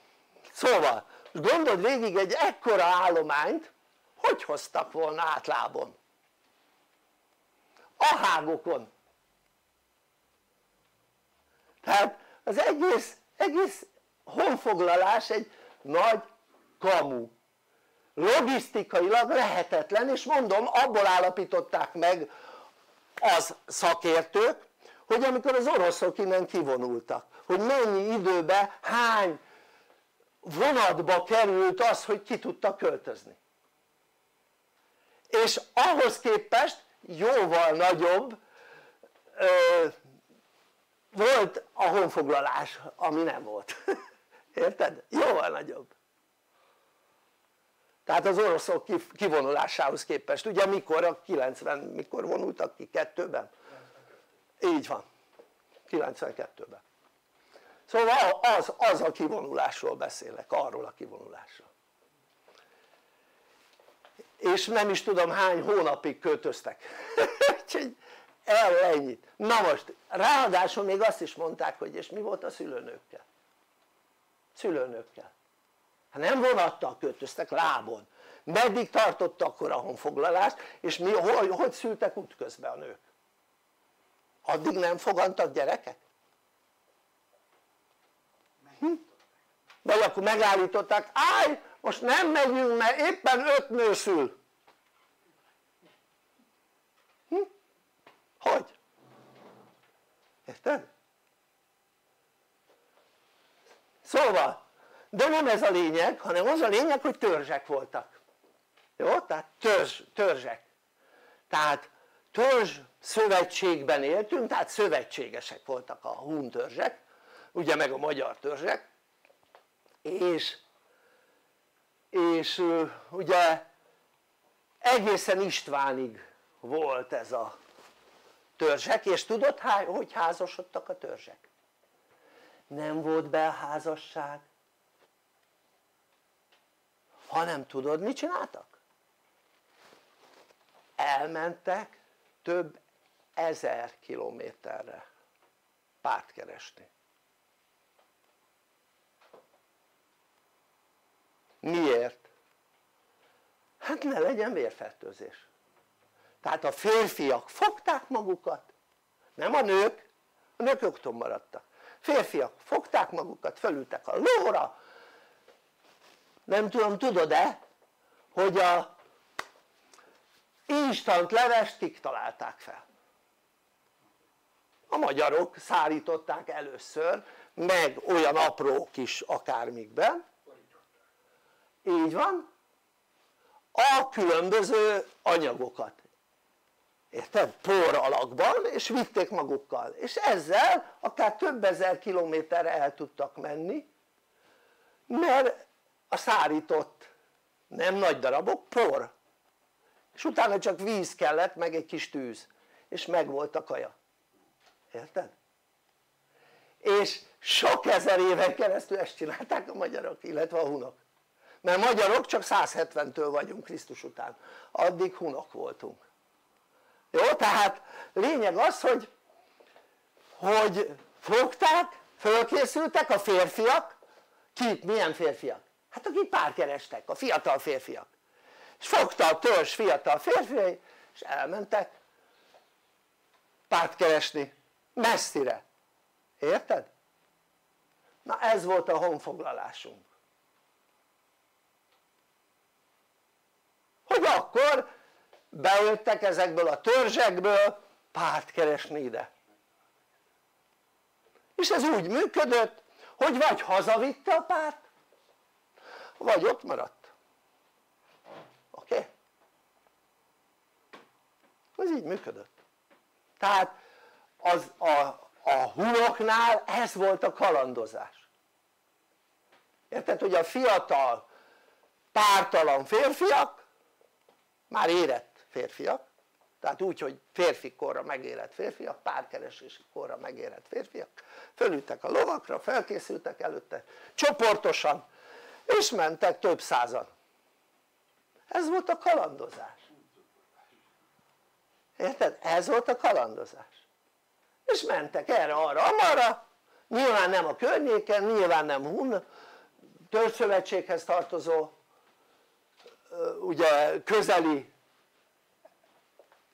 Szóval gondold végig egy ekkora állományt hogy hoztak volna át lábon? a hágokon tehát az egész, egész honfoglalás egy nagy kamu. Logisztikailag lehetetlen és mondom abból állapították meg az szakértők hogy amikor az oroszok innen kivonultak hogy mennyi időbe hány vonatba került az hogy ki tudtak költözni és ahhoz képest jóval nagyobb ö, volt a honfoglalás ami nem volt [laughs] érted? jóval nagyobb tehát az oroszok kivonulásához képest ugye mikor a 90 mikor vonultak ki? kettőben? így van 92-ben szóval az, az a kivonulásról beszélek, arról a kivonulásról és nem is tudom hány hónapig költöztek. [laughs] Úgyhogy el ennyit. Na most ráadásul még azt is mondták hogy és mi volt a szülőnőkkel? Szülőnőkkel. Hát nem vonattal költöztek lábon. Meddig tartott akkor a honfoglalást és mi, hogy, hogy szültek útközben a nők? Addig nem fogantak gyerekek? Hm? vagy akkor megállították állj most nem megyünk mert éppen öt nő szül hm? hogy? érted? szóval de nem ez a lényeg hanem az a lényeg hogy törzsek voltak jó? tehát törzs, törzsek tehát törzs szövetségben éltünk tehát szövetségesek voltak a hun törzsek ugye meg a magyar törzsek és és ugye egészen Istvánig volt ez a törzsek és tudod hogy házasodtak a törzsek? nem volt belházasság hanem tudod mit csináltak? elmentek több ezer kilométerre párt keresni miért? hát ne legyen vérfertőzés. Tehát a férfiak fogták magukat nem a nők, a nők otthon maradtak. Férfiak fogták magukat, felültek a lóra. Nem tudom tudod-e hogy a instant levest kik találták fel? A magyarok szárították először meg olyan apró kis akármikben így van. A különböző anyagokat. Érted? por alakban és vitték magukkal. És ezzel akár több ezer kilométerre el tudtak menni mert a szárított nem nagy darabok por. És utána csak víz kellett meg egy kis tűz. És meg volt a kaja. Érted? és sok ezer éven keresztül ezt csinálták a magyarok illetve a hunok mert magyarok csak 170-től vagyunk Krisztus után addig hunok voltunk jó? tehát lényeg az hogy hogy fogták, fölkészültek a férfiak kit? milyen férfiak? hát akik párkerestek, a fiatal férfiak és fogta a törzs fiatal férfiai és elmentek párt keresni messzire, érted? na ez volt a honfoglalásunk hogy akkor bejöttek ezekből a törzsekből párt keresni ide és ez úgy működött hogy vagy hazavitte a párt vagy ott maradt oké? Okay? ez így működött tehát az a, a hunoknál ez volt a kalandozás érted hogy a fiatal pártalan férfiak már érett férfiak. Tehát úgy hogy férfi korra megérett férfiak, párkeresési korra megérett férfiak. Fölültek a lovakra, felkészültek előtte csoportosan és mentek több százan. Ez volt a kalandozás. Érted? ez volt a kalandozás. És mentek erre, arra, amarra. Nyilván nem a környéken, nyilván nem Hun törzszövetséghez tartozó ugye közeli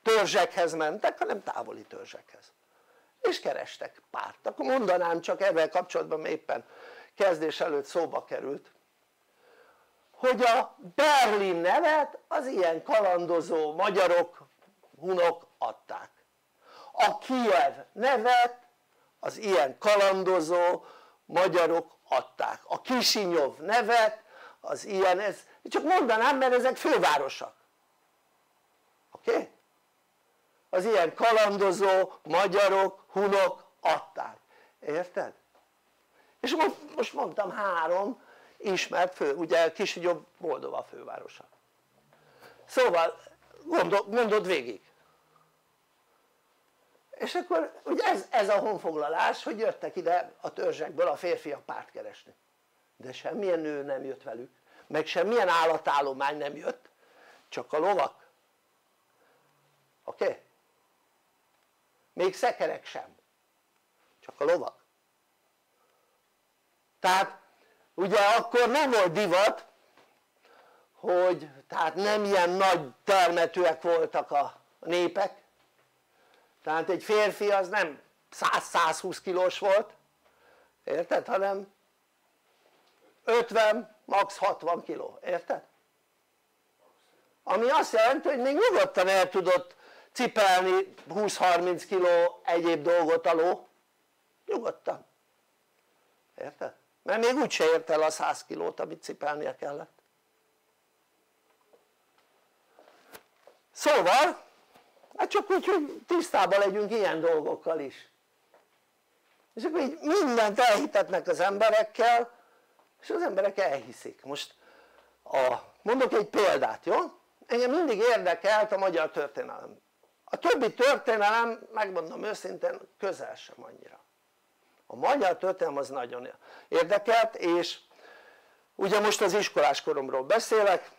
törzsekhez mentek hanem távoli törzsekhez. És kerestek párt, akkor mondanám csak ebben kapcsolatban éppen kezdés előtt szóba került hogy a Berlin nevet az ilyen kalandozó magyarok, hunok adták. A Kiev nevet az ilyen kalandozó magyarok adták. A Kisinyov nevet az ilyen, ez, csak mondanám mert ezek fővárosok oké? Okay? az ilyen kalandozó magyarok, hunok adták, érted? és most, mondtam három ismert fő, ugye Kisinyov Moldova fővárosa szóval gondol, mondod végig és akkor ugye ez, ez a honfoglalás hogy jöttek ide a törzsekből a férfiak párt keresni de semmilyen nő nem jött velük meg semmilyen állatállomány nem jött csak a lovak oké? Okay? még szekerek sem csak a lovak tehát ugye akkor nem volt divat hogy tehát nem ilyen nagy termetőek voltak a népek tehát egy férfi az nem 100-120 kilós volt érted? hanem 50 max 60 kiló, érted? ami azt jelenti hogy még nyugodtan el tudott cipelni 20-30 kiló egyéb dolgot a ló nyugodtan érted? mert még úgyse ért el a 100 kilót amit cipelnie kellett szóval hát csak úgy hogy tisztában legyünk ilyen dolgokkal is és akkor így mindent elhitetnek az emberekkel és az emberek elhiszik. Most a, mondok egy példát jó? engem mindig érdekelt a magyar történelem. A többi történelem megmondom őszintén közel sem annyira. A magyar történelem az nagyon érdekelt és ugye most az iskolás koromról beszélek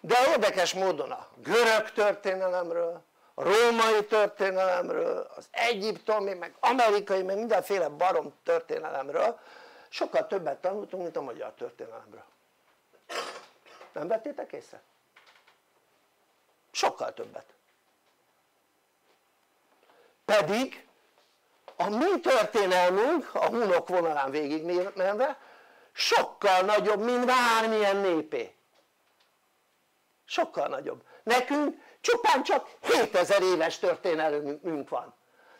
de érdekes módon a görög történelemről a római történelemről, az egyiptomi, meg amerikai, meg mindenféle barom történelemről sokkal többet tanultunk mint a magyar történelemről. Nem vettétek észre? sokkal többet. Pedig a mi történelmünk a hunok vonalán végigmenve sokkal nagyobb mint bármilyen népé. Sokkal nagyobb. Nekünk csupán csak 7000 éves történelmünk van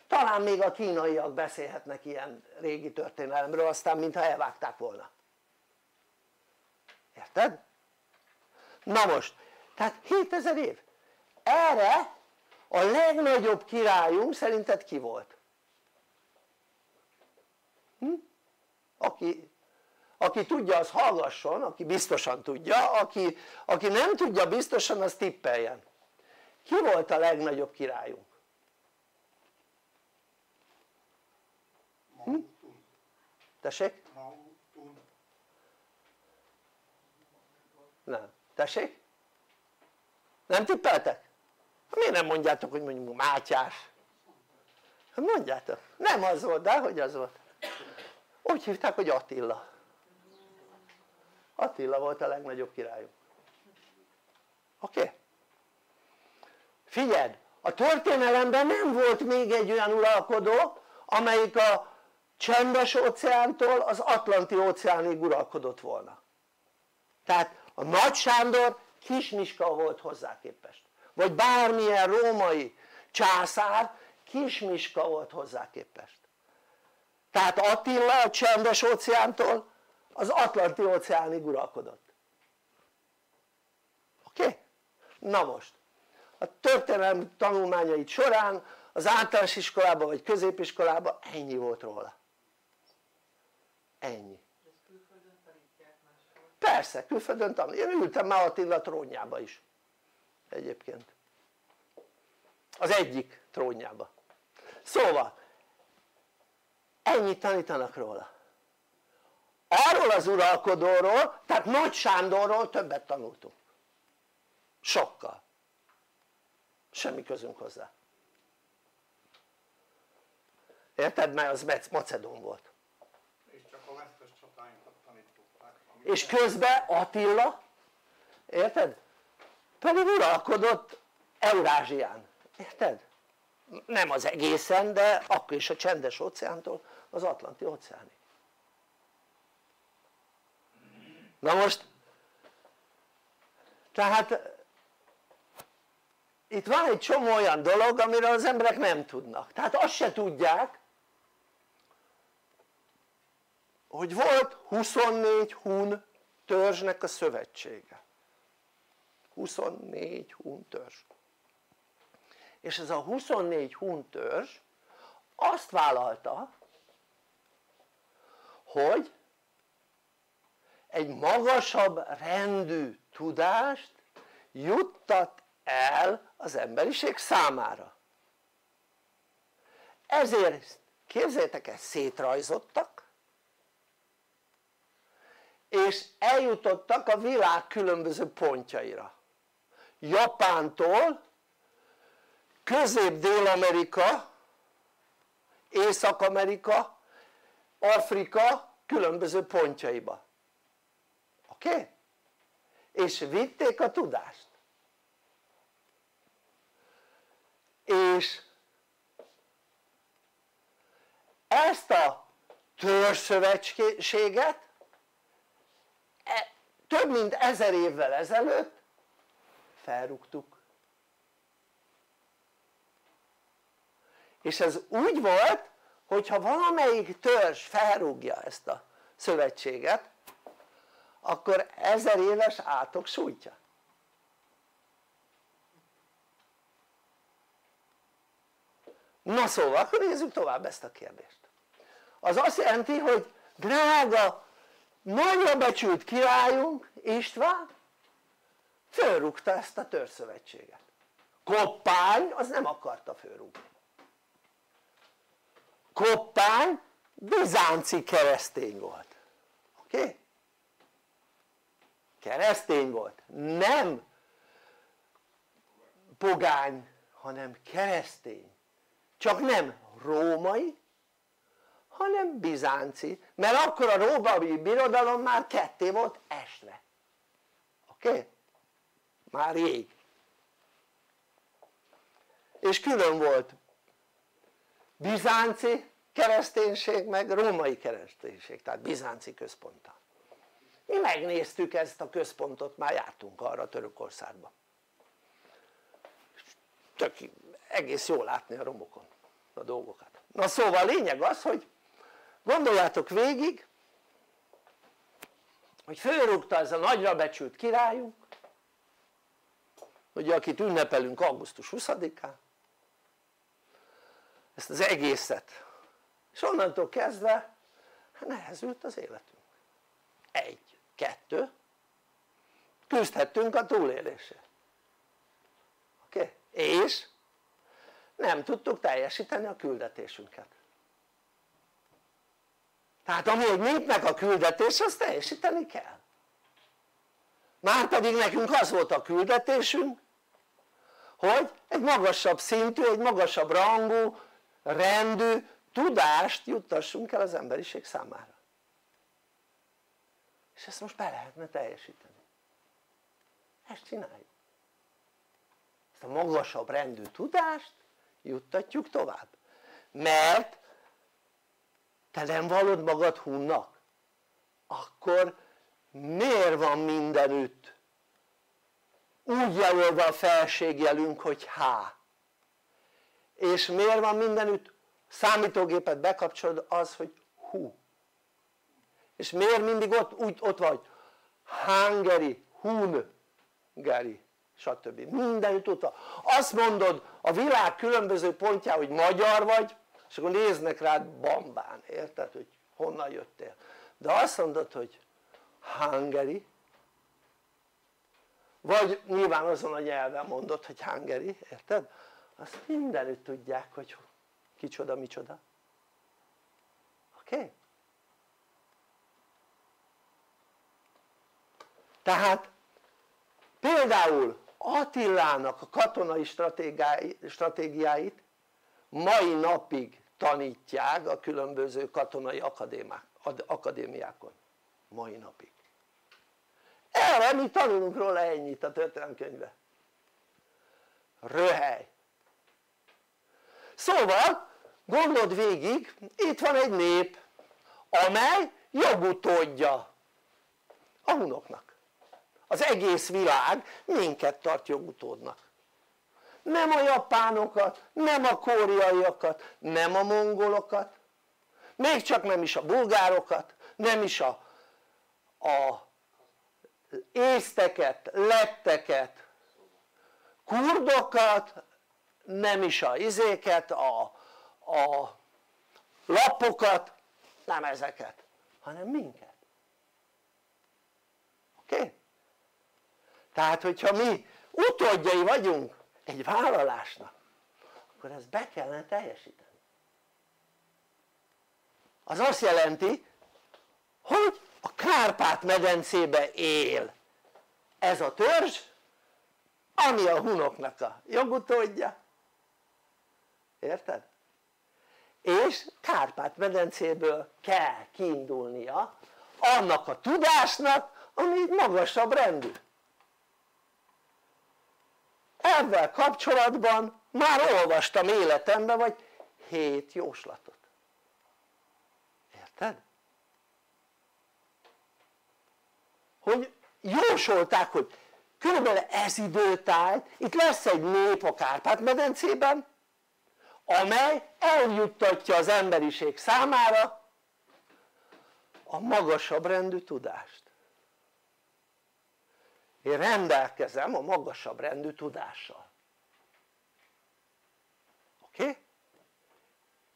talán még a kínaiak beszélhetnek ilyen régi történelemről aztán mintha elvágták volna érted? na most tehát 7000 év erre a legnagyobb királyunk szerinted ki volt? Hm? aki, aki tudja az hallgasson, aki biztosan tudja, aki, aki nem tudja biztosan az tippeljen ki volt a legnagyobb királyunk? Hm? tessék? nem, tessék? nem tippeltek? miért nem mondjátok hogy mondjuk Mátyás? Mondjátok, nem az volt de hogy az volt úgy hívták hogy Attila Attila volt a legnagyobb királyunk oké? Okay? figyeld a történelemben nem volt még egy olyan uralkodó amelyik a csendes óceántól az atlanti óceánig uralkodott volna. Tehát a Nagy Sándor kismiska volt hozzá képest. Vagy bármilyen római császár kismiska volt hozzá képest. Tehát Attila a csendes óceántól az atlanti óceánig uralkodott. Oké? Na most a történelmi tanulmányait során az általános iskolában vagy középiskolában ennyi volt róla ennyi. Persze külföldön tanul, én ültem már Attila trónjába is egyébként. Az egyik trónjába. Szóval ennyit tanítanak róla. Arról az uralkodóról tehát Nagy Sándorról többet tanultunk. Sokkal. Semmi közünk hozzá. Érted? mert az Macedón volt és csak a vesztes csatáinkat tanították és közben Attila érted? pedig uralkodott Eurázsián, érted? nem az egészen de akkor is a csendes óceántól az Atlanti óceánig na most tehát itt van egy csomó olyan dolog amiről az emberek nem tudnak tehát azt se tudják hogy volt 24 hun törzsnek a szövetsége. 24 hun törzs. És ez a 24 hun törzs azt vállalta hogy egy magasabb rendű tudást juttat el az emberiség számára. Ezért képzeljétek el szétrajzottak és eljutottak a világ különböző pontjaira Japántól Közép-Dél-Amerika Észak-Amerika Afrika különböző pontjaiba oké? Okay? és vitték a tudást és ezt a törzszövetséget e, több mint ezer évvel ezelőtt felrúgtuk. És ez úgy volt hogyha valamelyik törzs felrúgja ezt a szövetséget akkor ezer éves átok sújtja. Na szóval akkor nézzük tovább ezt a kérdést. Az azt jelenti hogy drága nagyra becsült királyunk István fölrúgta ezt a törzszövetséget koppány az nem akarta fölrúgni koppány bizánci keresztény volt oké? Okay? keresztény volt nem pogány hanem keresztény csak nem római hanem bizánci. Mert akkor a római birodalom már ketté volt esve. Oké? Okay? már rég és külön volt bizánci kereszténység meg római kereszténység tehát bizánci központtal. Mi megnéztük ezt a központot már jártunk arra Törökországba. Tök egész jól látni a romokon a dolgokat. Na szóval a lényeg az hogy gondoljátok végig hogy fölrúgta ez a nagyra becsült királyunk ugye akit ünnepelünk augusztus 20-án ezt az egészet és onnantól kezdve nehezült az életünk egy, kettő küzdhettünk a túlélésre oké? Okay? és nem tudtuk teljesíteni a küldetésünket tehát ami egy népnek a küldetés azt teljesíteni kell. Márpedig nekünk az volt a küldetésünk hogy egy magasabb szintű, egy magasabb rangú, rendű tudást juttassunk el az emberiség számára. És ezt most be lehetne teljesíteni. Ezt csináljuk. Ezt a magasabb rendű tudást juttatjuk tovább. Mert te nem vallod magad hunnak akkor miért van mindenütt? Úgy jelölve a felségjelünk hogy H és miért van mindenütt? Számítógépet bekapcsolod az hogy hú. És miért mindig ott, úgy, ott vagy? Hungary, Hungary stb. mindenütt ott van. Azt mondod a világ különböző pontján hogy magyar vagy és akkor néznek rád bambán, érted? hogy honnan jöttél de azt mondod hogy Hungary vagy nyilván azon a nyelven mondod hogy Hungary, érted? azt mindenütt tudják hogy kicsoda micsoda oké? Okay? tehát például Attilának a katonai stratégiáit mai napig tanítják a különböző katonai akadémiákon. Mai napig. Erre mi tanulunk róla ennyit a történelemkönyvbe röhely. Szóval gondold végig itt van egy nép amely jogutódja a hunoknak. Az egész világ minket tart jogutódnak nem a japánokat, nem a kóriaiakat, nem a mongolokat még csak nem is a bulgárokat, nem is a, a észteket, letteket, kurdokat, nem is a izéket, a, a lapokat, nem ezeket, hanem minket. Oké? Okay? Tehát hogyha mi utódjai vagyunk egy vállalásnak, akkor ezt be kellene teljesíteni. az azt jelenti hogy a Kárpát-medencébe él ez a törzs ami a hunoknak a jogutódja érted? és Kárpát-medencéből kell kiindulnia annak a tudásnak ami magasabb rendű ezzel kapcsolatban már olvastam életemben vagy hét jóslatot érted? hogy jósolták hogy körülbelül ez időtájt itt lesz egy nép a Kárpát-medencében amely eljuttatja az emberiség számára a magasabb rendű tudást én rendelkezem a magasabb rendű tudással. Oké?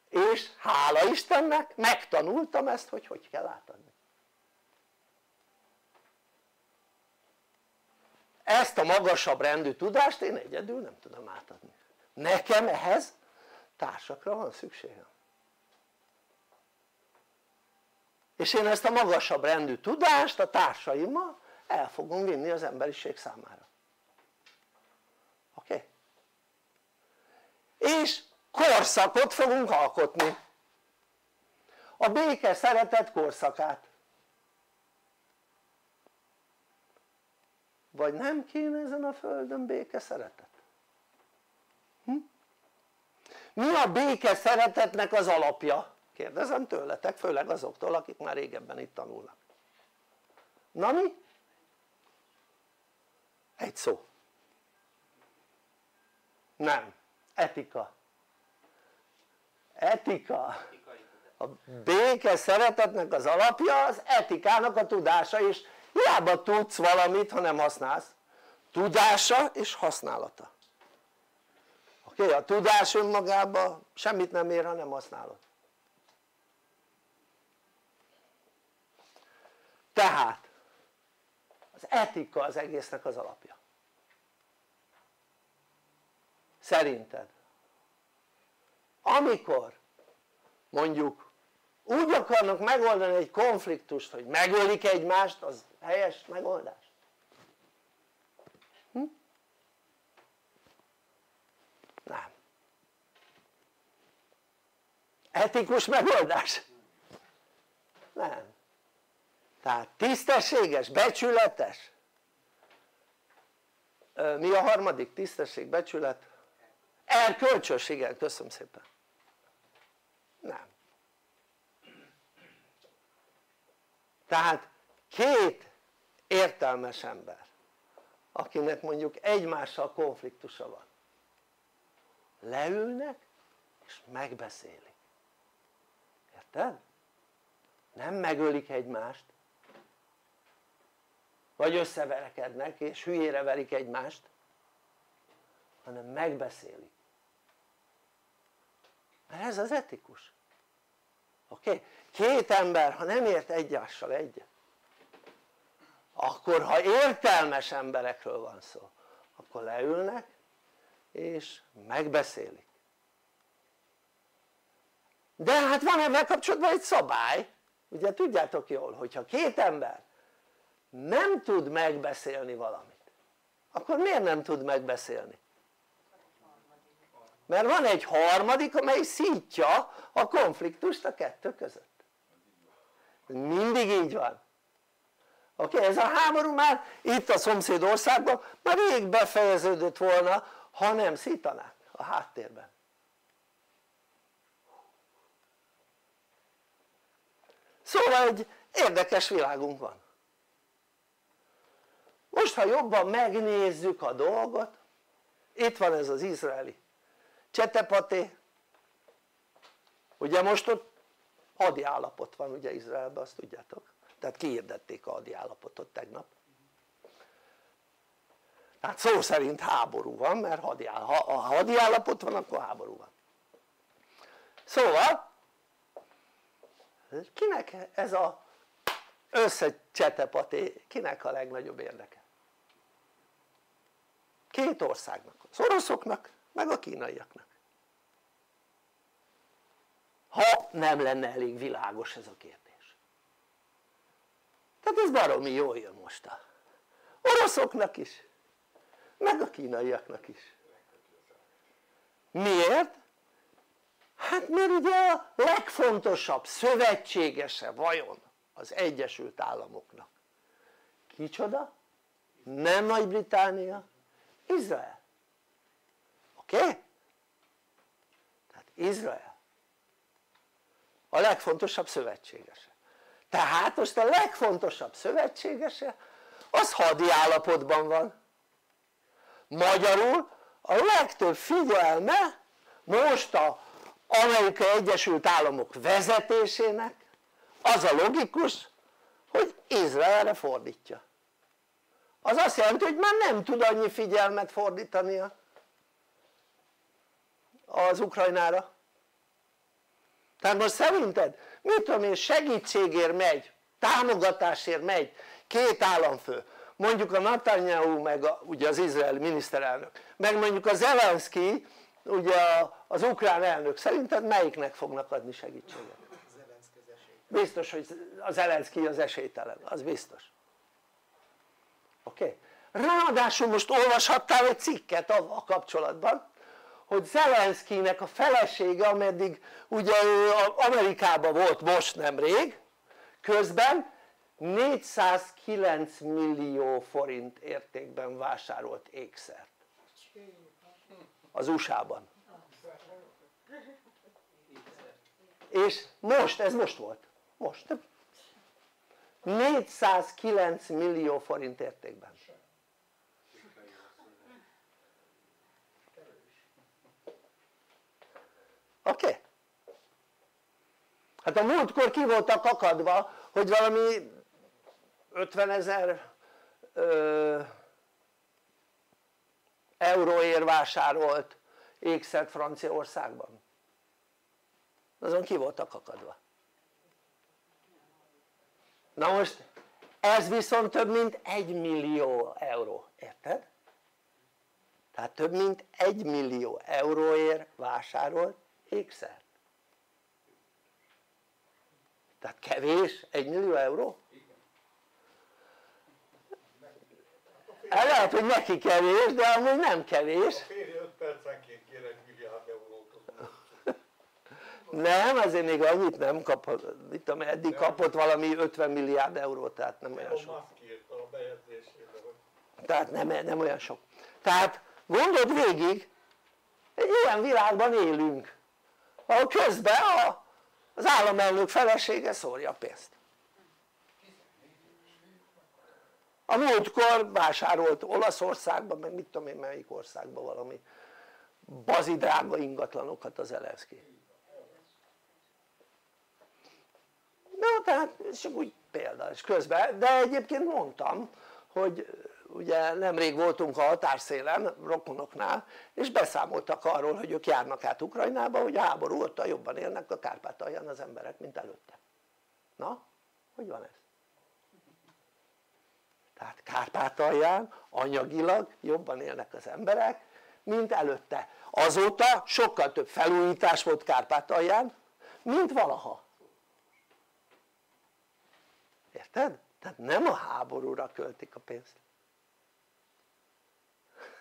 És hála Istennek megtanultam ezt hogy hogy kell átadni. Ezt a magasabb rendű tudást én egyedül nem tudom átadni. Nekem ehhez társakra van szükségem. És én ezt a magasabb rendű tudást a társaimmal el fogom vinni az emberiség számára oké? Okay? és korszakot fogunk alkotni a béke szeretet korszakát vagy nem kéne ezen a földön béke szeretet? Hm? mi a béke szeretetnek az alapja? kérdezem tőletek, főleg azoktól akik már régebben itt tanulnak na mi? Egy szó. Nem, etika. Etika. A béke szeretetnek az alapja az etikának a tudása és hiába tudsz valamit ha nem használsz. Tudása és használata. Oké? Okay? a tudás önmagában semmit nem ér ha nem használod. Tehát az etika az egésznek az alapja szerinted amikor mondjuk úgy akarnak megoldani egy konfliktust hogy megölik egymást az helyes megoldás? Hm? nem etikus megoldás? nem tehát tisztességes, becsületes mi a harmadik? tisztesség, becsület? erkölcsös, igen, köszönöm szépen nem tehát két értelmes ember akinek mondjuk egymással konfliktusa van leülnek és megbeszélik érted? nem megölik egymást vagy összeverekednek és hülyére verik egymást hanem megbeszélik. Mert ez az etikus. Oké? Két ember ha nem ért egyással egyet akkor ha értelmes emberekről van szó akkor leülnek és megbeszélik. De hát van ebben kapcsolatban egy szabály. Ugye tudjátok jól hogyha két ember nem tud megbeszélni valamit akkor miért nem tud megbeszélni? mert van egy harmadik amely szítja a konfliktust a kettő között mindig így van oké? Okay? ez a háború már itt a szomszéd országban már rég befejeződött volna ha nem szítanák a háttérben szóval egy érdekes világunk van most ha jobban megnézzük a dolgot itt van ez az izraeli csetepaté. Ugye most ott hadi állapot van ugye Izraelben azt tudjátok. Tehát kiirdették a hadi állapotot tegnap. Tehát szó szerint háború van mert hadi, ha a hadi állapot van akkor háború van. Szóval kinek ez a összecsetepaté kinek a legnagyobb érdeke? Két országnak, az oroszoknak meg a kínaiaknak. Ha nem lenne elég világos ez a kérdés. Tehát ez baromi jól jön most a oroszoknak is meg a kínaiaknak is. Miért? hát mert ugye a legfontosabb szövetségese vajon az Egyesült Államoknak? Kicsoda? nem Nagy-Británia, Izrael. Oké? Okay? tehát Izrael. A legfontosabb szövetségese. Tehát most a legfontosabb szövetségese az hadi állapotban van. Magyarul a legtöbb figyelme most a Amerikai Egyesült Államok vezetésének. Az a logikus hogy Izraelre fordítja az azt jelenti hogy már nem tud annyi figyelmet fordítania az Ukrajnára. Tehát most szerinted mit tudom én segítségért megy támogatásért megy két államfő mondjuk a Netanyahu meg a, ugye az izraeli miniszterelnök meg mondjuk a Zelenszky ugye az ukrán elnök. Szerinted melyiknek fognak adni segítséget? biztos hogy az Zelenszky az esélytelen, az biztos Okay? ráadásul most olvashattál egy cikket a kapcsolatban hogy Zelenszkinek a felesége ameddig ugye ő Amerikában volt most nemrég közben 409 millió forint értékben vásárolt ékszert. Az USA-ban és most, ez most volt, most 409 millió forint értékben oké? Okay? hát a múltkor ki voltak akadva hogy valami 50 ezer euróért vásárolt ékszert Franciaországban azon ki voltak akadva na most ez viszont több mint egy millió euró, érted? tehát több mint egy millió euróért vásárolt ékszert tehát kevés egy millió euró? El lehet hogy neki kevés de amúgy nem kevés a férje 5 percenként kér egy milliárd eurót nem azért még annyit nem kapott, mit tudom eddig kapott valami 50 milliárd eurót tehát nem olyan sok. Tehát nem, nem olyan sok. Tehát gondold végig egy ilyen világban élünk ahol közben a, az államelnök felesége szórja a pénzt. A múltkor vásárolt Olaszországban meg mit tudom én melyik országban valami bazidrága ingatlanokat az Elenszki na tehát csak úgy példa és közben de egyébként mondtam hogy ugye nemrég voltunk a határszélen rokonoknál és beszámoltak arról hogy ők járnak át Ukrajnába hogy a háború óta jobban élnek a Kárpátalján az emberek mint előtte. Na hogy van ez? tehát Kárpátalján anyagilag jobban élnek az emberek mint előtte. Azóta sokkal több felújítás volt Kárpátalján mint valaha érted? tehát nem a háborúra költik a pénzt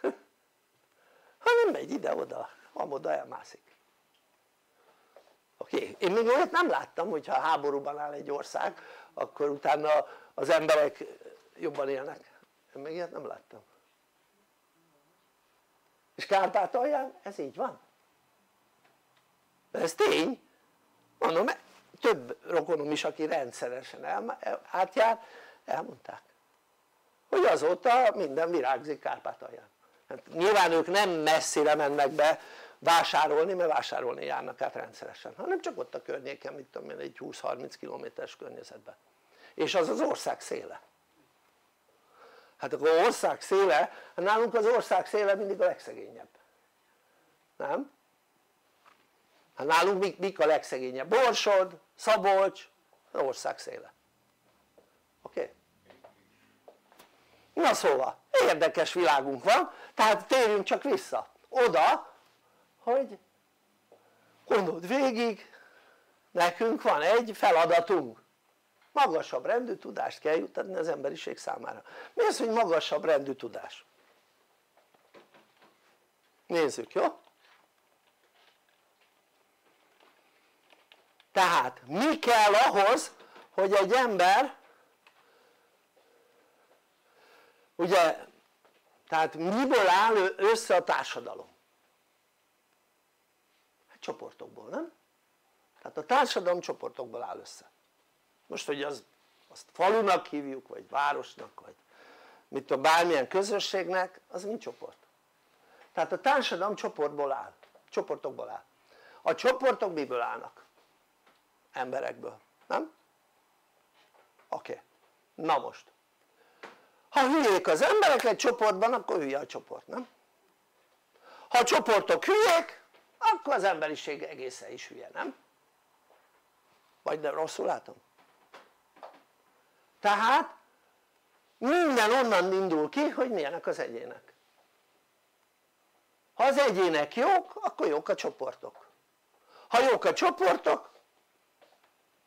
[laughs] hanem megy ide-oda, amoda elmászik oké? Én még olyat nem láttam hogyha háborúban áll egy ország akkor utána az emberek jobban élnek én még ilyet nem láttam és Kárpátalján ez így van de ez tény mondom több rokonom is aki rendszeresen el, átjár elmondták hogy azóta minden virágzik Kárpátalján hát nyilván ők nem messzire mennek be vásárolni mert vásárolni járnak át rendszeresen hanem csak ott a környéken mit tudom én egy 20-30 kilométeres környezetben és az az ország széle hát akkor ország széle, hát nálunk az ország széle mindig a legszegényebb nem? hát nálunk mik, mik a legszegényebb? Borsod, Szabolcs, az ország széle oké? Okay? na szóval érdekes világunk van tehát térjünk csak vissza oda hogy gondold végig nekünk van egy feladatunk magasabb rendű tudást kell jutatni az emberiség számára mi az hogy magasabb rendű tudás? nézzük jó? Tehát mi kell ahhoz hogy egy ember ugye tehát miből áll össze a társadalom? hát csoportokból nem? tehát a társadalom csoportokból áll össze most hogy az, azt falunak hívjuk vagy városnak vagy mit tudom bármilyen közösségnek az mi csoport? tehát a társadalom csoportból áll, csoportokból áll a csoportok miből állnak? Emberekből, nem? oké, na most ha hülyék az emberek egy csoportban akkor hülye a csoport, nem? ha a csoportok hülyék akkor az emberiség egészen is hülye, nem? vagy de rosszul látom? tehát minden onnan indul ki hogy milyenek az egyének ha az egyének jók akkor jók a csoportok ha jók a csoportok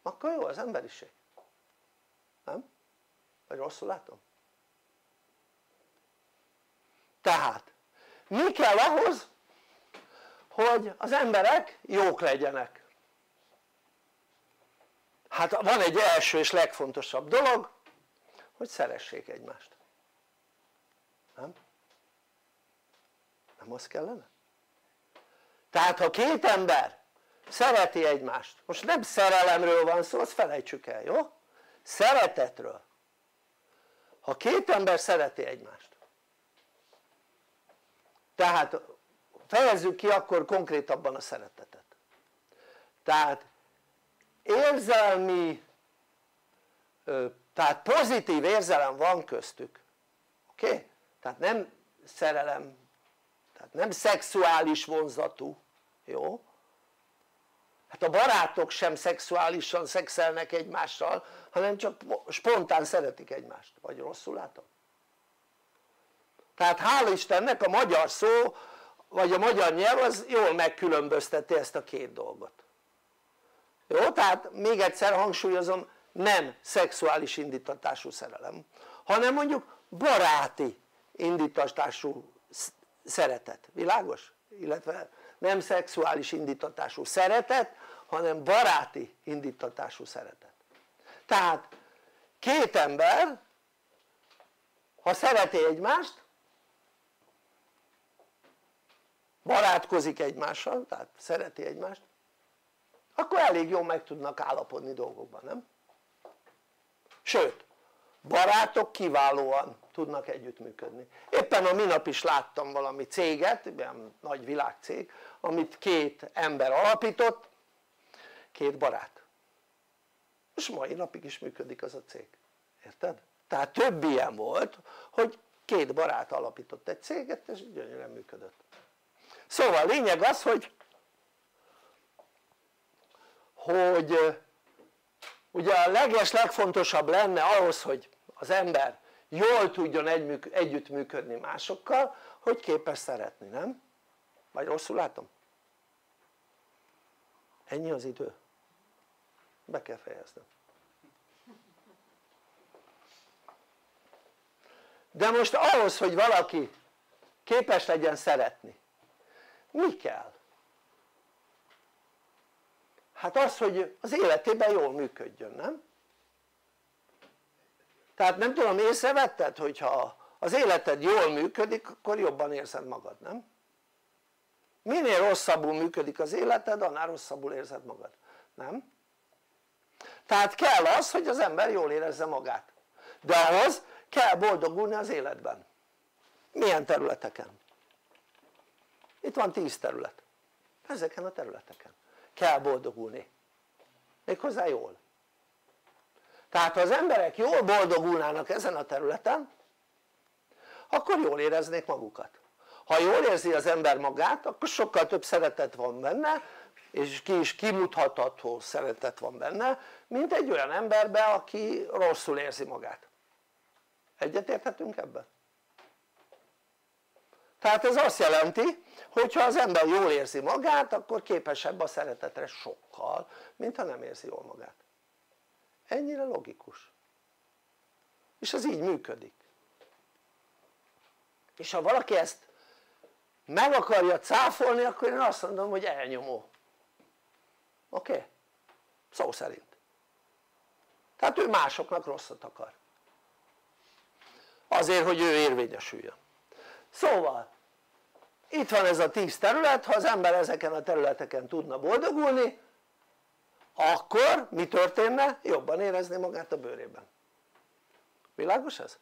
akkor jó az emberiség nem? vagy rosszul látom? tehát mi kell ahhoz hogy az emberek jók legyenek hát van egy első és legfontosabb dolog hogy szeressék egymást nem? nem az kellene? tehát ha két ember szereti egymást most nem szerelemről van szó azt felejtsük el jó? szeretetről ha két ember szereti egymást tehát fejezzük ki akkor konkrétabban a szeretetet tehát érzelmi tehát pozitív érzelem van köztük oké? Okay? tehát nem szerelem tehát nem szexuális vonzatú jó? Hát a barátok sem szexuálisan szexelnek egymással hanem csak spontán szeretik egymást, vagy rosszul látom? tehát hál' Istennek a magyar szó vagy a magyar nyelv az jól megkülönbözteti ezt a két dolgot jó? tehát még egyszer hangsúlyozom nem szexuális indítatású szerelem hanem mondjuk baráti indítatású szeretet, világos? illetve nem szexuális indítatású szeretet hanem baráti indítatású szeretet tehát két ember ha szereti egymást barátkozik egymással tehát szereti egymást akkor elég jól meg tudnak állapodni dolgokban, nem? sőt barátok kiválóan tudnak együttműködni éppen a minap is láttam valami céget, ilyen nagy világcég amit két ember alapított két barát és mai napig is működik az a cég, érted? tehát több ilyen volt hogy két barát alapított egy céget és gyönyörűen működött szóval lényeg az hogy hogy ugye a leges legfontosabb lenne ahhoz hogy az ember jól tudjon együttműködni másokkal hogy képes szeretni, nem? Vagy rosszul látom? ennyi az idő be kell fejeznem de most ahhoz hogy valaki képes legyen szeretni mi kell? hát az hogy az életében jól működjön, nem? tehát nem tudom észrevetted hogyha az életed jól működik akkor jobban érzed magad, nem? Minél rosszabbul működik az életed annál rosszabbul érzed magad, nem? tehát kell az hogy az ember jól érezze magát. De ahhoz kell boldogulni az életben. Milyen területeken? itt van 10 terület. Ezeken a területeken. Kell boldogulni. Méghozzá jól. Tehát ha az emberek jól boldogulnának ezen a területen akkor jól éreznék magukat ha jól érzi az ember magát akkor sokkal több szeretet van benne és ki is kimutatható szeretet van benne mint egy olyan emberbe aki rosszul érzi magát. Egyetérthetünk ebben? tehát ez azt jelenti hogyha az ember jól érzi magát akkor képesebb a szeretetre sokkal mint ha nem érzi jól magát. Ennyire logikus. És ez így működik. És ha valaki ezt meg akarja cáfolni akkor én azt mondom hogy elnyomó oké? Szó szerint tehát ő másoknak rosszat akar azért hogy ő érvényesüljön szóval itt van ez a tíz terület, ha az ember ezeken a területeken tudna boldogulni akkor mi történne? jobban érezni magát a bőrében világos ez?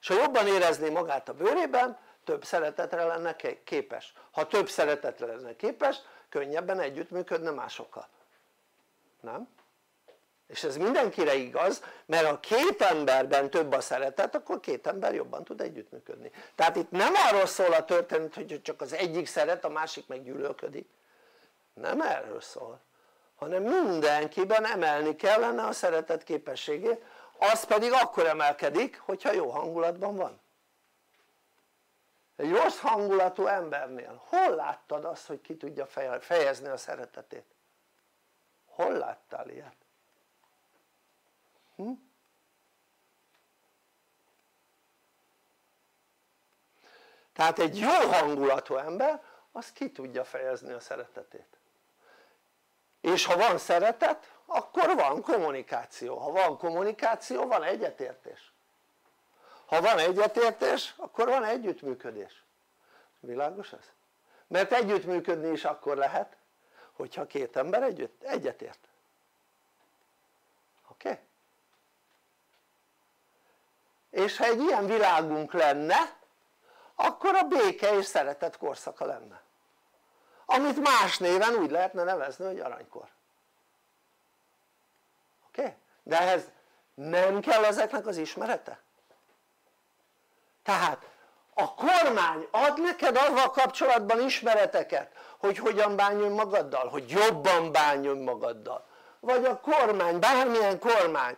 és ha jobban érezné magát a bőrében több szeretetre lenne képes. Ha több szeretetre lenne képes könnyebben együttműködne másokkal. Nem? és ez mindenkire igaz mert ha két emberben több a szeretet akkor két ember jobban tud együttműködni. Tehát itt nem arról szól a történet hogy csak az egyik szeret a másik meg gyűlölködik. Nem erről szól hanem mindenkiben emelni kellene a szeretet képességét az pedig akkor emelkedik hogyha jó hangulatban van egy rossz hangulatú embernél hol láttad azt hogy ki tudja fejezni a szeretetét? hol láttál ilyet? Hm? tehát egy jó hangulatú ember az ki tudja fejezni a szeretetét és ha van szeretet akkor van kommunikáció, ha van kommunikáció van egyetértés ha van egyetértés akkor van együttműködés világos ez? mert együttműködni is akkor lehet hogyha két ember együtt, egyetért oké? Okay? és ha egy ilyen világunk lenne akkor a béke és szeretet korszaka lenne amit más néven úgy lehetne nevezni hogy aranykor oké? Okay? de ehhez nem kell ezeknek az ismerete? Tehát a kormány ad neked avval kapcsolatban ismereteket hogy hogyan bánjon magaddal, hogy jobban bánjon magaddal. Vagy a kormány, bármilyen kormány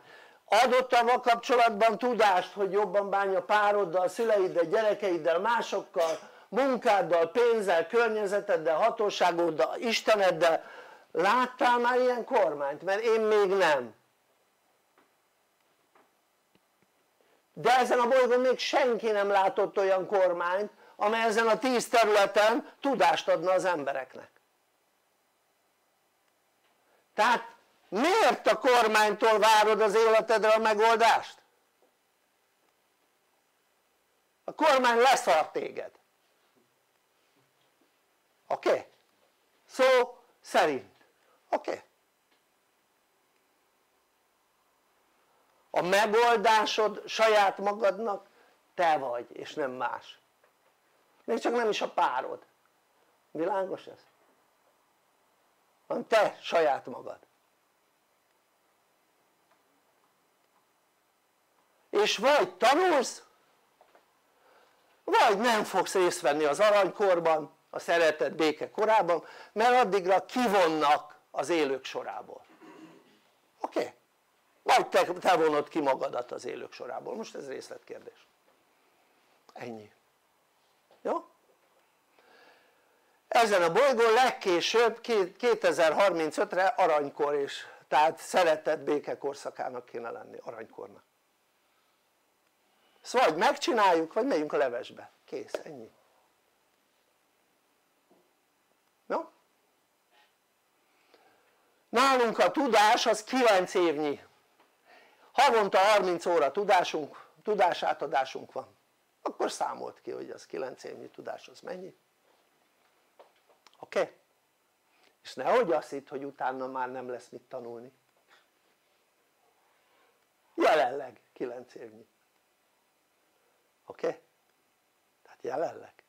adott avval kapcsolatban tudást hogy jobban bánja pároddal, szüleiddel, gyerekeiddel, másokkal, munkáddal, pénzzel, környezeteddel, hatóságoddal, Isteneddel. Láttál már ilyen kormányt? mert én még nem de ezen a bolygón még senki nem látott olyan kormányt amely ezen a tíz területen tudást adna az embereknek tehát miért a kormánytól várod az életedre a megoldást? a kormány leszart téged oké? Okay? szó szerint oké? Okay? A megoldásod saját magadnak te vagy és nem más még csak nem is a párod világos ez? hanem te saját magad és vagy tanulsz vagy nem fogsz részt venni az aranykorban a szeretet béke korában mert addigra kivonnak az élők sorából oké? Okay? Vagy te, te vonod ki magadat az élők sorából, most ez részletkérdés. Ennyi. Jó? ezen a bolygón legkésőbb 2035-re aranykor is. Tehát szeretett béke korszakának kéne lenni aranykornak. Szóval vagy megcsináljuk vagy megyünk a levesbe, kész, ennyi. Jó? nálunk a tudás az 9 évnyi havonta 30 óra tudásunk, tudásátadásunk van akkor számolt ki hogy az 9 évnyi tudás az mennyi oké? Okay? és nehogy azt hitt hogy utána már nem lesz mit tanulni jelenleg 9 évnyi oké? Okay? tehát jelenleg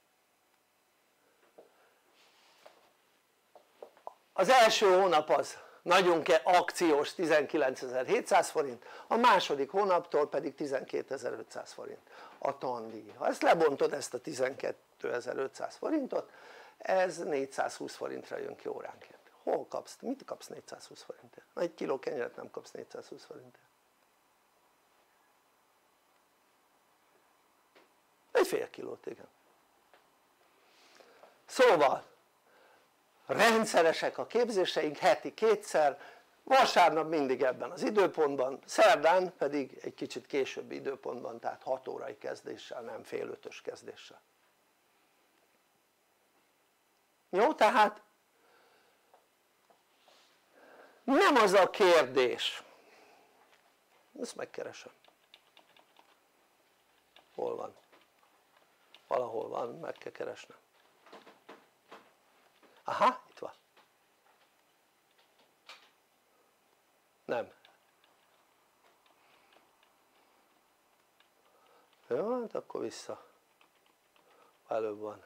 az első hónap az nagyon akciós 19.700 forint, a második hónaptól pedig 12.500 forint a tandíj. Ha ezt lebontod ezt a 12.500 forintot, ez 420 forintra jön ki óránként. Hol kapsz? Mit kapsz 420 forintért? Egy kiló kenyeret nem kapsz 420 forintért. Egy fél kilót, igen. szóval rendszeresek a képzéseink heti kétszer vasárnap mindig ebben az időpontban, szerdán pedig egy kicsit későbbi időpontban, tehát 6 órai kezdéssel, nem fél ötös kezdéssel jó? tehát nem az a kérdés ezt megkeresem hol van? valahol van, meg kell keresnem aha, itt van. Nem. Jó, hát akkor vissza. Előbb van.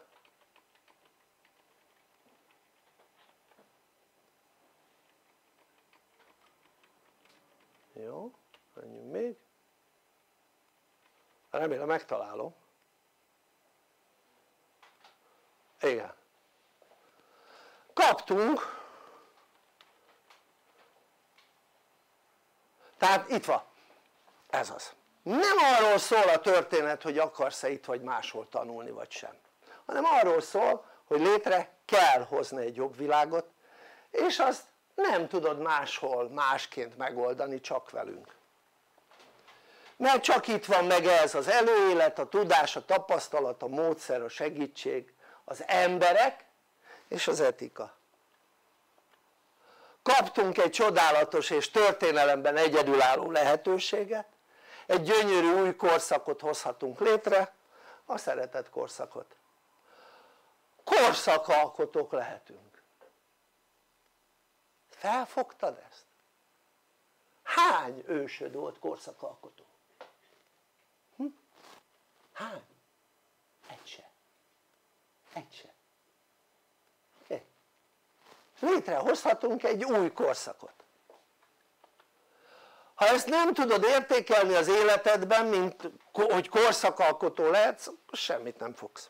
Jó, menjünk még. Remélem megtalálom. Igen kaptunk. Tehát itt van. Ez az. Nem arról szól a történet hogy akarsz-e itt vagy máshol tanulni vagy sem. Hanem arról szól hogy létre kell hozni egy jobb világot és azt nem tudod máshol másként megoldani csak velünk. Mert csak itt van meg ez az előélet, a tudás, a tapasztalat, a módszer, a segítség, az emberek és az etika kaptunk egy csodálatos és történelemben egyedülálló lehetőséget egy gyönyörű új korszakot hozhatunk létre a szeretet korszakot korszakalkotók lehetünk felfogtad ezt? hány ősöd volt korszakalkotó? Hm? hány? egy se egy se. Létrehozhatunk egy új korszakot. Ha ezt nem tudod értékelni az életedben mint hogy korszakalkotó lehetsz semmit nem fogsz.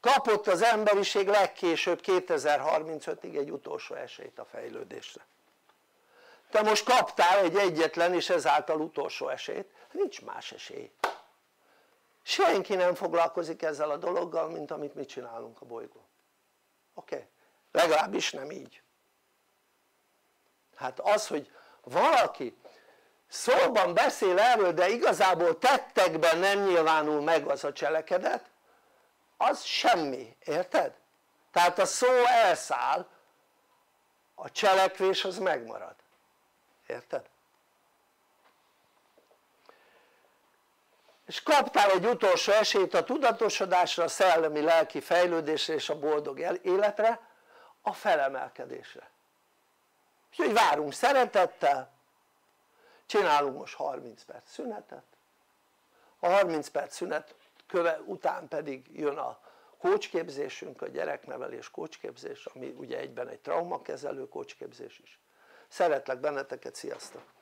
Kapott az emberiség legkésőbb 2035-ig egy utolsó esélyt a fejlődésre. Te most kaptál egy egyetlen és ezáltal utolsó esélyt, nincs más esély. Senki nem foglalkozik ezzel a dologgal mint amit mi csinálunk a bolygón. Oké? Okay? Legalábbis nem így hát az hogy valaki szóban beszél erről de igazából tettekben nem nyilvánul meg az a cselekedet az semmi, érted? tehát a szó elszáll a cselekvés az megmarad, érted? és kaptál egy utolsó esélyt a tudatosodásra, a szellemi lelki fejlődésre és a boldog életre, a felemelkedésre. Úgyhogy várunk szeretettel. Csinálunk most 30 perc szünetet. A 30 perc szünet köve, után pedig jön a kócsképzésünk, a gyereknevelés kócsképzés ami ugye egyben egy traumakezelő kócsképzés is. Szeretlek benneteket, sziasztok!